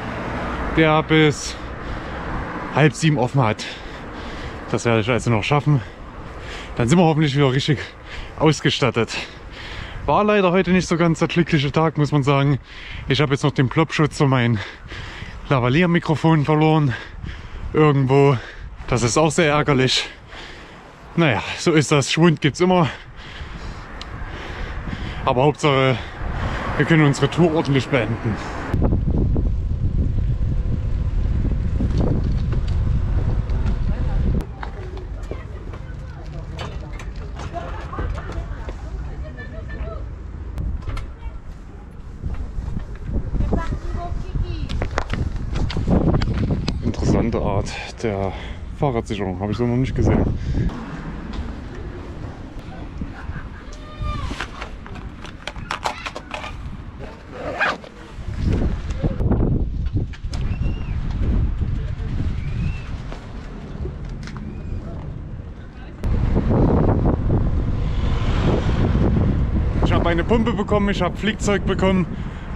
der bis halb sieben offen hat. Das werde ich also noch schaffen. Dann sind wir hoffentlich wieder richtig ausgestattet. War leider heute nicht so ganz der glückliche Tag, muss man sagen. Ich habe jetzt noch den Plopschutz und mein Lavalier-Mikrofon verloren. Irgendwo. Das ist auch sehr ärgerlich. Naja, so ist das. Schwund gibt es immer. Aber Hauptsache, wir können unsere Tour ordentlich beenden. Art der Fahrradsicherung, habe ich so noch nicht gesehen. Ich habe eine Pumpe bekommen, ich habe Flickzeug bekommen.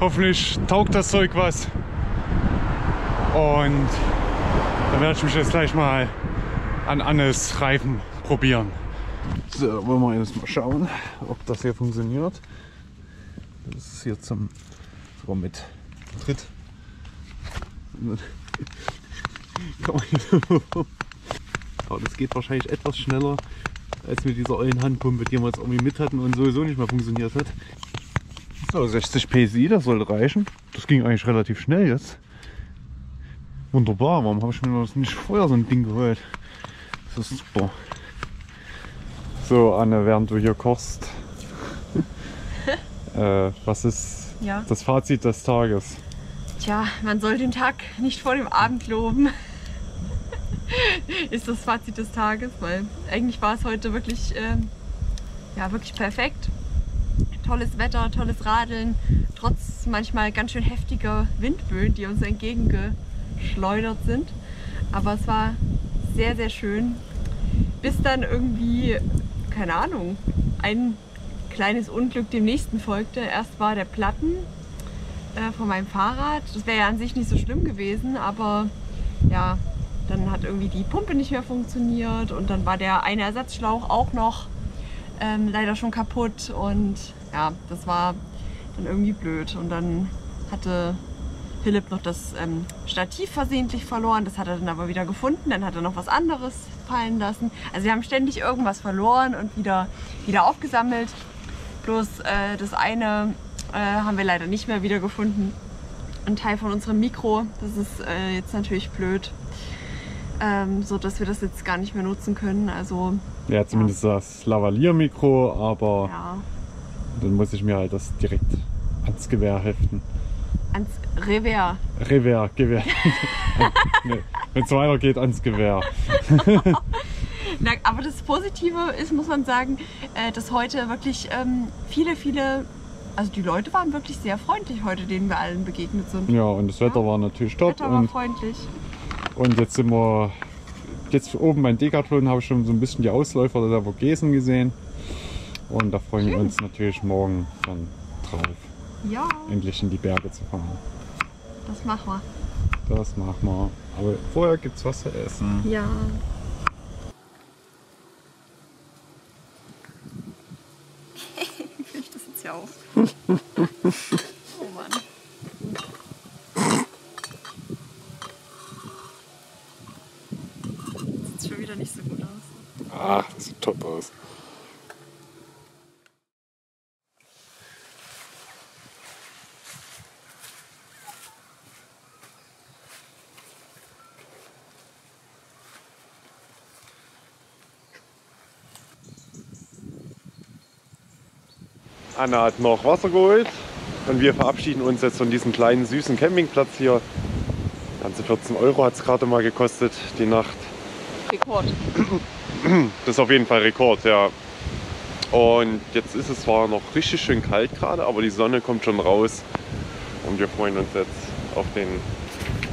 Hoffentlich taugt das Zeug was. Und dann werde ich mich jetzt gleich mal an Annes Reifen probieren. So, wollen wir jetzt mal schauen, ob das hier funktioniert. Das ist hier zum sogar mit Tritt. Aber das geht wahrscheinlich etwas schneller als mit dieser ollen Handpumpe, die wir jetzt irgendwie mit hatten und sowieso nicht mehr funktioniert hat. So, 60 PSI, das sollte reichen. Das ging eigentlich relativ schnell jetzt. Wunderbar, warum habe ich mir das nicht vorher so ein Ding geholt? Das ist super. So, Anne, während du hier kochst, äh, was ist
Ja.
das Fazit des Tages?
Tja, man soll den Tag nicht vor dem Abend loben. Ist das Fazit des Tages, weil eigentlich war es heute wirklich, ähm, ja, wirklich perfekt. Tolles Wetter, tolles Radeln, trotz manchmal ganz schön heftiger Windböen, die uns entgegengeschleudert sind. Aber es war sehr, sehr schön. Bis dann irgendwie, keine Ahnung, ein kleines Unglück dem nächsten folgte. Erst war der Platten äh, von meinem Fahrrad. Das wäre ja an sich nicht so schlimm gewesen, aber ja, dann hat irgendwie die Pumpe nicht mehr funktioniert und dann war der eine Ersatzschlauch auch noch ähm, leider schon kaputt und ja, das war dann irgendwie blöd. Und dann hatte Philipp noch das ähm, Stativ versehentlich verloren, das hat er dann aber wieder gefunden, dann hat er noch was anderes fallen lassen. Also wir haben ständig irgendwas verloren und wieder, wieder aufgesammelt. Bloß äh, das eine äh, haben wir leider nicht mehr wiedergefunden. Ein Teil von unserem Mikro, das ist äh, jetzt natürlich blöd, ähm, so dass wir das jetzt gar nicht mehr nutzen können. Also
Ja, zumindest das Lavalier-Mikro, aber
ja,
dann muss ich mir halt das direkt ans Gewehr heften.
Ans Revers.
Rewehr, Gewehr. nee, Wenn es weitergeht, ans Gewehr.
Na, aber das Positive ist, muss man sagen, äh, dass heute wirklich ähm, viele, viele, also die Leute waren wirklich sehr freundlich heute, denen wir allen begegnet sind.
Ja, und das Wetter war natürlich top.
Wetter war
Und,
freundlich.
und jetzt sind wir, jetzt oben beim Decathlon habe ich schon so ein bisschen die Ausläufer der Vogesen gesehen. Und da freuen wir uns natürlich morgen dann drauf,
Ja,
endlich in die Berge zu fahren.
das machen
Das machen wir. Aber vorher gibt es was zu essen.
wir. Ja. ich das jetzt ja auf. oh Mann. Sieht schon wieder nicht so gut aus.
Ah, das sieht top aus. Anna hat noch Wasser geholt und wir verabschieden uns jetzt von diesem kleinen süßen Campingplatz hier. Ganze 14 Euro hat es gerade mal gekostet die Nacht.
Rekord.
Das ist auf jeden Fall Rekord, ja. Und jetzt ist es zwar noch richtig schön kalt gerade, aber die Sonne kommt schon raus. Und wir freuen uns jetzt auf den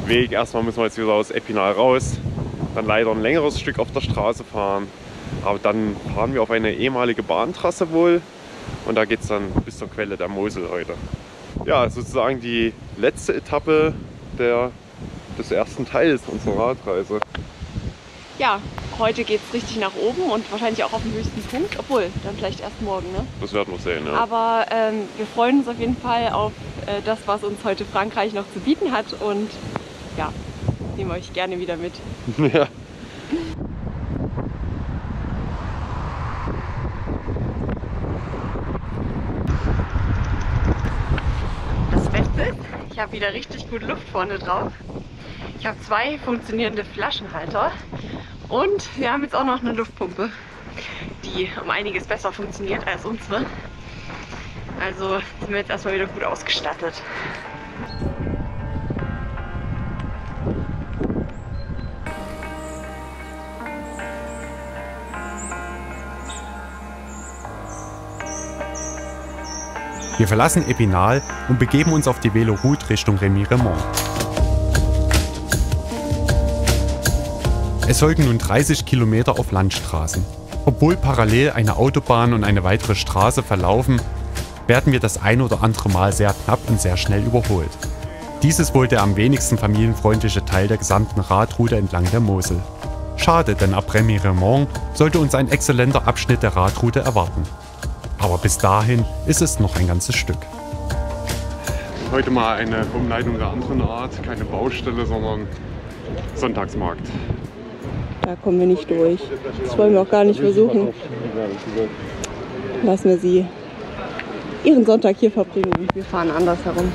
Weg. Erstmal müssen wir jetzt wieder aus Epinal raus. Dann leider ein längeres Stück auf der Straße fahren. Aber dann fahren wir auf eine ehemalige Bahntrasse wohl. Und da geht es dann bis zur Quelle der Mosel heute. Ja, sozusagen die letzte Etappe der, des ersten Teils unserer Radreise.
Ja, heute geht es richtig nach oben und wahrscheinlich auch auf den höchsten Punkt. Obwohl, dann vielleicht erst morgen, ne?
Das werden wir sehen, ja.
Aber ähm, wir freuen uns auf jeden Fall auf äh, das, was uns heute Frankreich noch zu bieten hat. Und ja, nehmen euch gerne wieder mit.
ja.
Das Beste ist, ich habe wieder richtig gut Luft vorne drauf. Ich habe zwei funktionierende Flaschenhalter und wir haben jetzt auch noch eine Luftpumpe, die um einiges besser funktioniert als unsere. Also sind wir jetzt erstmal wieder gut ausgestattet.
Wir verlassen Epinal und begeben uns auf die Veloroute Richtung Remiremont. Es folgen nun 30 Kilometer auf Landstraßen. Obwohl parallel eine Autobahn und eine weitere Straße verlaufen, werden wir das ein oder andere Mal sehr knapp und sehr schnell überholt. Dies ist wohl der am wenigsten familienfreundliche Teil der gesamten Radroute entlang der Mosel. Schade, denn ab Remiremont sollte uns ein exzellenter Abschnitt der Radroute erwarten. Aber bis dahin ist es noch ein ganzes Stück.
Heute mal eine Umleitung der anderen Art, keine Baustelle, sondern Sonntagsmarkt.
Da kommen wir nicht durch. Das wollen wir auch gar nicht versuchen. Lassen wir sie ihren Sonntag hier verbringen wir fahren anders herum.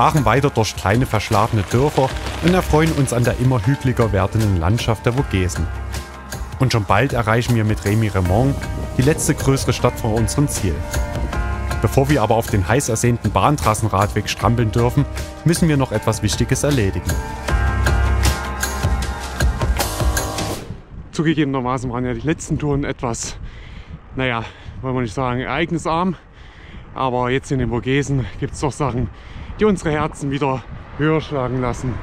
Fahren weiter durch kleine verschlafene Dörfer und erfreuen uns an der immer hügeliger werdenden Landschaft der Vogesen. Und schon bald erreichen wir mit Remiremont die letzte größere Stadt vor unserem Ziel. Bevor wir aber auf den heiß ersehnten Bahntrassenradweg strampeln dürfen, müssen wir noch etwas Wichtiges erledigen.
Zugegebenermaßen waren ja die letzten Touren etwas, naja, wollen wir nicht sagen, ereignisarm. Aber jetzt in den Vogesen gibt es doch Sachen, die unsere Herzen wieder höher schlagen lassen.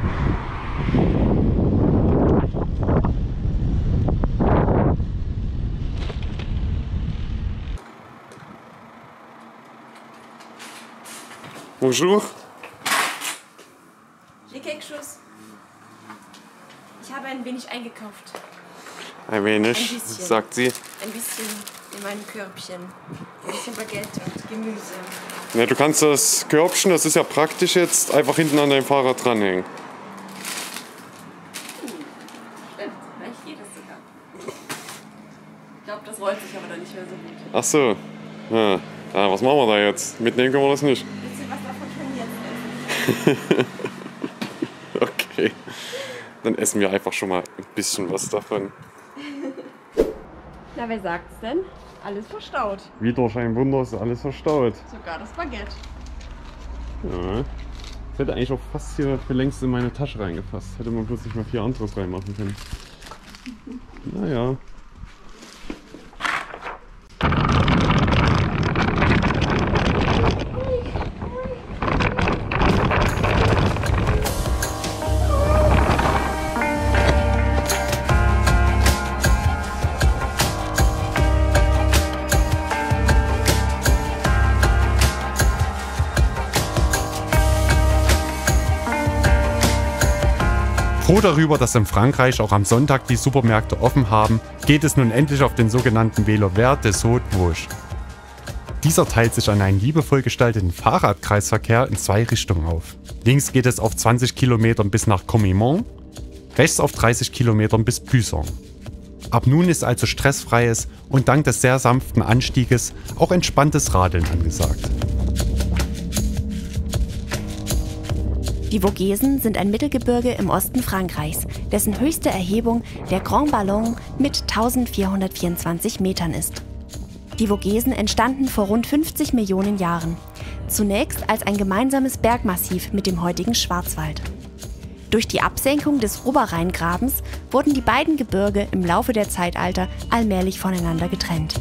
Bonjour.
J'ai quelque chose. Ich habe ein wenig eingekauft.
Ein wenig,
Ein
sagt sie.
Ein bisschen in meinem Körbchen. Ein bisschen Baguette und Gemüse.
Ja, du kannst das Körbchen, das ist ja praktisch jetzt, einfach hinten an deinem Fahrrad dranhängen.
Stimmt, vielleicht geht das sogar. Ich glaube, das rollt sich aber dann nicht mehr so gut.
Ach so. Ja. ja, was machen wir da jetzt? Mitnehmen können wir das nicht.
Ein bisschen was davon können wir jetzt essen.
Okay. Dann essen wir einfach schon mal ein bisschen was davon.
Na, wer sagt's denn? Alles verstaut.
Wie durch ein Wunder ist alles verstaut.
Sogar das Baguette.
Ja. Das hätte eigentlich auch fast hier für längst in meine Tasche reingefasst. Hätte man plötzlich mal vier anderes reinmachen können. Naja.
Froh darüber, dass in Frankreich auch am Sonntag die Supermärkte offen haben, geht es nun endlich auf den sogenannten Velo Vert des Haute-Vosges. Dieser teilt sich an einen liebevoll gestalteten Fahrradkreisverkehr in zwei Richtungen auf. Links geht es auf 20 Kilometern bis nach Comimont, rechts auf 30 Kilometern bis Buisson. Ab nun ist also stressfreies und dank des sehr sanften Anstieges auch entspanntes Radeln angesagt.
Die Vogesen sind ein Mittelgebirge im Osten Frankreichs, dessen höchste Erhebung der Grand Ballon mit 1424 Metern ist. Die Vogesen entstanden vor rund 50 Millionen Jahren, zunächst als ein gemeinsames Bergmassiv mit dem heutigen Schwarzwald. Durch die Absenkung des Oberrheingrabens wurden die beiden Gebirge im Laufe der Zeitalter allmählich voneinander getrennt.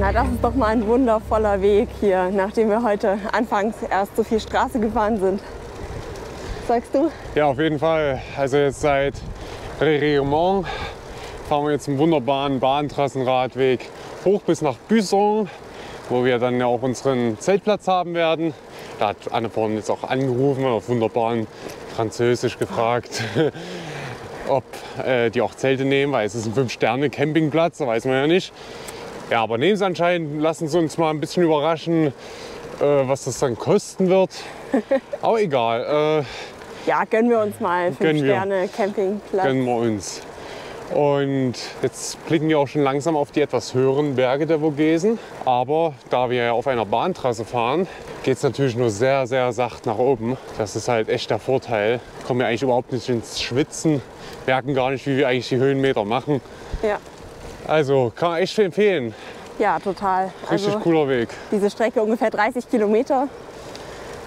Na, das ist doch mal ein wundervoller Weg hier, nachdem wir heute anfangs erst so viel Straße gefahren sind. Sagst du?
Ja, auf jeden Fall. Also jetzt seit Régimont fahren wir jetzt einen wunderbaren Bahntrassenradweg hoch bis nach Buisson, wo wir dann ja auch unseren Zeltplatz haben werden. Da hat Anne vorhin jetzt auch angerufen und auf wunderbaren Französisch gefragt, ob äh, die auch Zelte nehmen, weil es ist ein Fünf-Sterne-Campingplatz, da weiß man ja nicht. Ja, aber nehmen sie anscheinend, lassen Sie uns mal ein bisschen überraschen, äh, was das dann kosten wird. Aber egal, äh,
Ja, gönnen wir uns mal fünf
Gönnen wir.
Sterne Campingplatz.
gönnen wir uns. Und jetzt blicken wir auch schon langsam auf die etwas höheren Berge der Vogesen. Aber da wir ja auf einer Bahntrasse fahren, geht es natürlich nur sehr, sehr sacht nach oben. Das ist halt echt der Vorteil. Kommen wir eigentlich überhaupt nicht ins Schwitzen, merken gar nicht, wie wir eigentlich die Höhenmeter machen.
Ja.
Also kann man echt empfehlen.
ja, total.
Richtig
also
cooler Weg.
diese Strecke ungefähr 30 Kilometer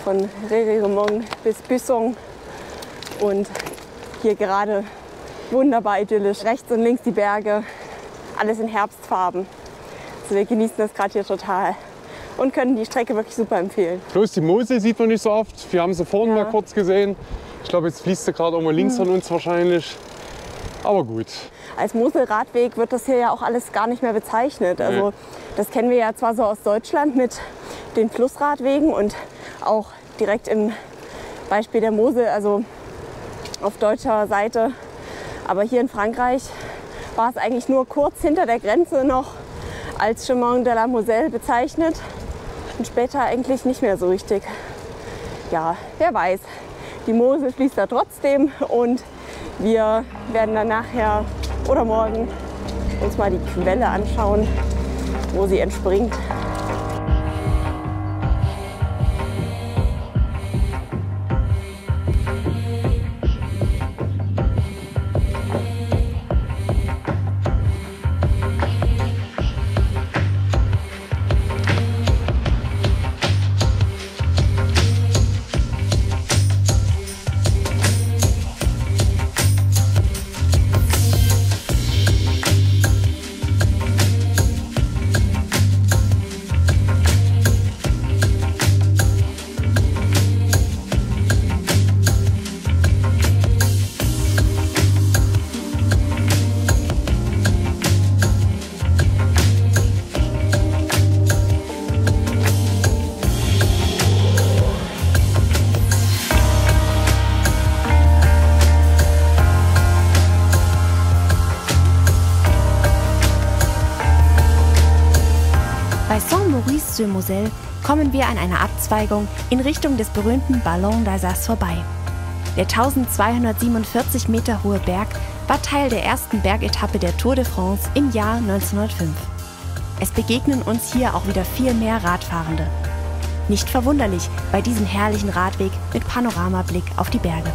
von Réremont bis Buisson und hier gerade wunderbar idyllisch. Rechts und links die Berge, alles in Herbstfarben. Also wir genießen das gerade hier total und können die Strecke wirklich super empfehlen.
Bloß die Mosel sieht man nicht so oft. Wir haben sie vorhin
Ja.
mal kurz gesehen. Ich glaube, jetzt fließt sie gerade irgendwo links von uns wahrscheinlich. Aber gut.
Als Moselradweg wird das hier ja auch alles gar nicht mehr bezeichnet. Also das kennen wir ja zwar so aus Deutschland mit den Flussradwegen und auch direkt im Beispiel der Mosel, also auf deutscher Seite. Aber hier in Frankreich war es eigentlich nur kurz hinter der Grenze noch als Chemin de la Moselle bezeichnet und später eigentlich nicht mehr so richtig. Ja, wer weiß. Die Mosel fließt da trotzdem und wir werden dann nachher oder morgen uns mal die Quelle anschauen, wo sie entspringt.
Saint-Maurice-sur-Moselle kommen wir an einer Abzweigung in Richtung des berühmten Ballon d'Alsace vorbei. Der 1247 Meter hohe Berg war Teil der ersten Bergetappe der Tour de France im Jahr 1905. Es begegnen uns hier auch wieder viel mehr Radfahrende. Nicht verwunderlich bei diesem herrlichen Radweg mit Panoramablick auf die Berge.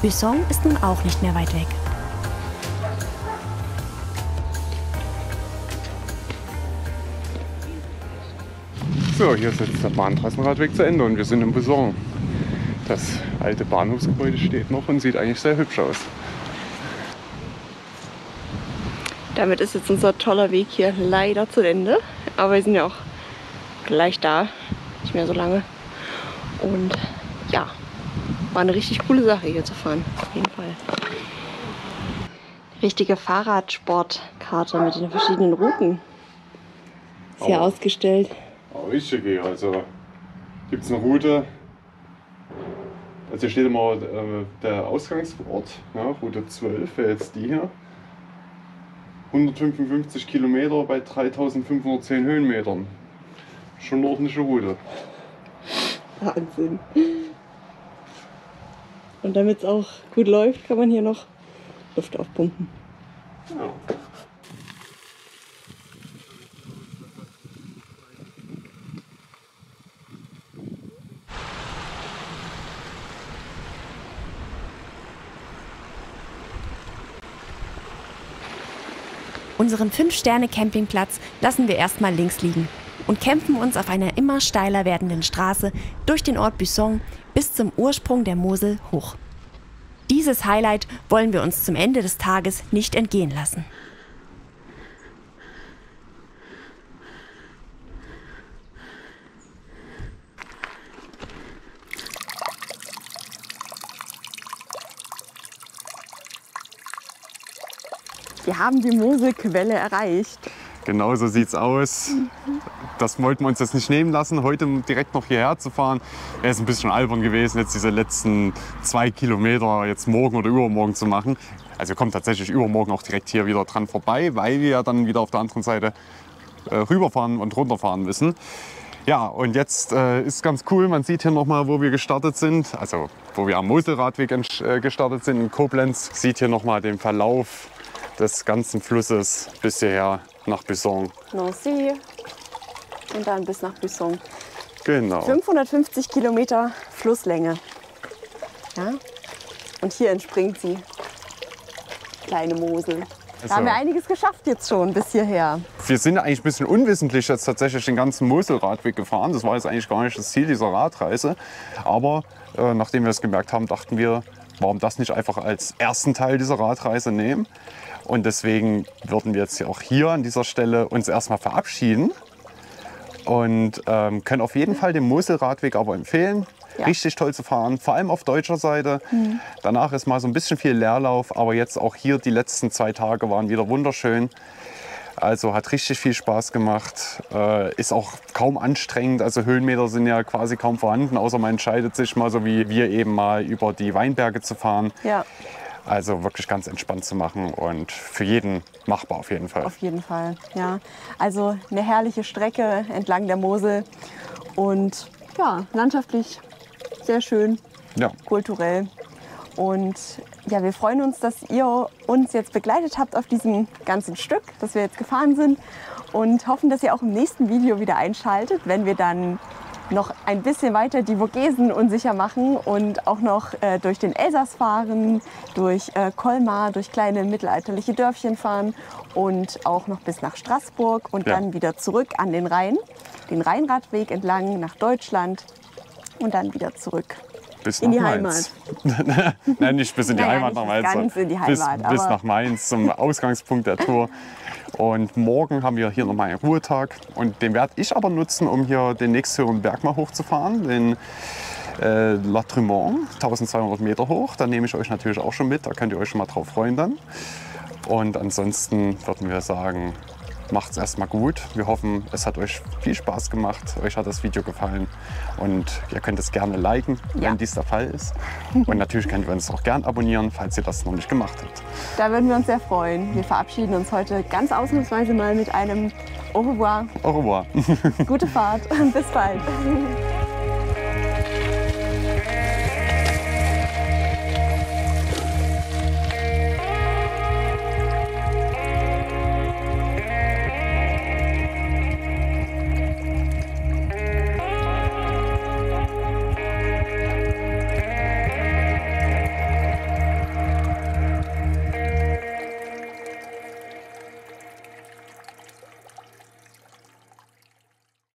Buisson ist nun auch nicht mehr weit weg.
So, hier ist jetzt der Bahntrassenradweg zu Ende und wir sind in Buisson. Das alte Bahnhofsgebäude steht noch und sieht eigentlich sehr hübsch aus.
Damit ist jetzt unser toller Weg hier leider zu Ende. Aber wir sind ja auch gleich da, nicht mehr so lange. Und ja, war eine richtig coole Sache hier zu fahren, auf jeden Fall. Richtige Fahrradsportkarte mit den verschiedenen Routen. Ist hier
Aber-
ausgestellt.
Okay. also gibt es eine Route. Also hier steht immer äh, der Ausgangsort, ja, Route 12 wäre jetzt die hier. 155 Kilometer bei 3510 Höhenmetern. Schon eine ordentliche Route.
Wahnsinn. Und damit es auch gut läuft, kann man hier noch Luft aufpumpen.
Ja.
Unseren 5-Sterne-Campingplatz lassen wir erstmal links liegen und kämpfen uns auf einer immer steiler werdenden Straße durch den Ort Buisson bis zum Ursprung der Mosel hoch. Dieses Highlight wollen wir uns zum Ende des Tages nicht entgehen lassen.
Wir haben die Moselquelle erreicht.
Genau so sieht's aus. Das wollten wir uns jetzt nicht nehmen lassen, heute direkt noch hierher zu fahren. Wäre es ein bisschen albern gewesen, jetzt diese letzten zwei Kilometer jetzt morgen oder übermorgen zu machen. Also wir kommen tatsächlich übermorgen auch direkt hier wieder dran vorbei, weil wir dann wieder auf der anderen Seite äh, rüberfahren und runterfahren müssen. Ja, und jetzt äh, ist ganz cool, man sieht hier nochmal, wo wir gestartet sind, also wo wir am Moselradweg äh, gestartet sind in Koblenz. Sieht hier nochmal den Verlauf des ganzen Flusses bis hierher nach Buisson.
Nancy und dann bis nach Buisson.
Genau.
550 Kilometer Flusslänge. Ja? Und hier entspringt sie. Kleine Mosel. Da
Also-
haben wir einiges geschafft jetzt schon bis hierher.
Wir sind eigentlich ein bisschen unwissentlich jetzt tatsächlich den ganzen Moselradweg gefahren. Das war jetzt eigentlich gar nicht das Ziel dieser Radreise. Aber äh, nachdem wir es gemerkt haben, dachten wir, warum das nicht einfach als ersten Teil dieser Radreise nehmen. Und deswegen würden wir jetzt hier auch hier an dieser Stelle uns erstmal verabschieden und ähm, können auf jeden Fall den Moselradweg aber empfehlen.
Ja.
Richtig toll zu fahren, vor allem auf deutscher Seite. Danach ist mal so ein bisschen viel Leerlauf, aber jetzt auch hier die letzten zwei Tage waren wieder wunderschön. Also hat richtig viel Spaß gemacht, äh, ist auch kaum anstrengend. Also Höhenmeter sind ja quasi kaum vorhanden, außer man entscheidet sich mal so wie wir eben mal über die Weinberge zu fahren.
Ja,
Also wirklich ganz entspannt zu machen und für jeden machbar auf jeden Fall.
auf jeden Fall. Ja. Also eine herrliche Strecke entlang der Mosel und ja, landschaftlich sehr schön,
Ja.
kulturell. Und ja, wir freuen uns, dass ihr uns jetzt begleitet habt auf diesem ganzen Stück, das wir jetzt gefahren sind und hoffen, dass ihr auch im nächsten Video wieder einschaltet, wenn wir dann noch ein bisschen weiter die Vogesen unsicher machen und auch noch äh, durch den Elsass fahren, durch äh, Colmar, durch kleine mittelalterliche Dörfchen fahren und auch noch bis nach Straßburg und
Ja.
dann wieder zurück an den Rhein, den Rheinradweg entlang nach Deutschland und dann wieder zurück.
Bis
In
nach
die
Mainz. Nein, nicht bis in die
Naja,
Heimat nach
bis
Mainz.
ganz in die
bis,
Heimat,
bis
aber-
nach Mainz zum Ausgangspunkt der Tour. Und morgen haben wir hier nochmal einen Ruhetag. Und den werde ich aber nutzen, um hier den nächsthöheren Berg mal hochzufahren. Den äh, La Trumont, 1200 Meter hoch. Da nehme ich euch natürlich auch schon mit. Da könnt ihr euch schon mal drauf freuen dann. Und ansonsten würden wir sagen, macht's erstmal gut. Wir hoffen, es hat euch viel Spaß gemacht. Euch hat das Video gefallen. Und ihr könnt es gerne liken,
Ja.
wenn dies der Fall ist. Und natürlich könnt ihr uns auch gerne abonnieren, falls ihr das noch nicht gemacht habt.
Da würden wir uns sehr freuen. Wir verabschieden uns heute ganz ausnahmsweise mal mit einem Au revoir,
Au revoir.
gute Fahrt und bis bald.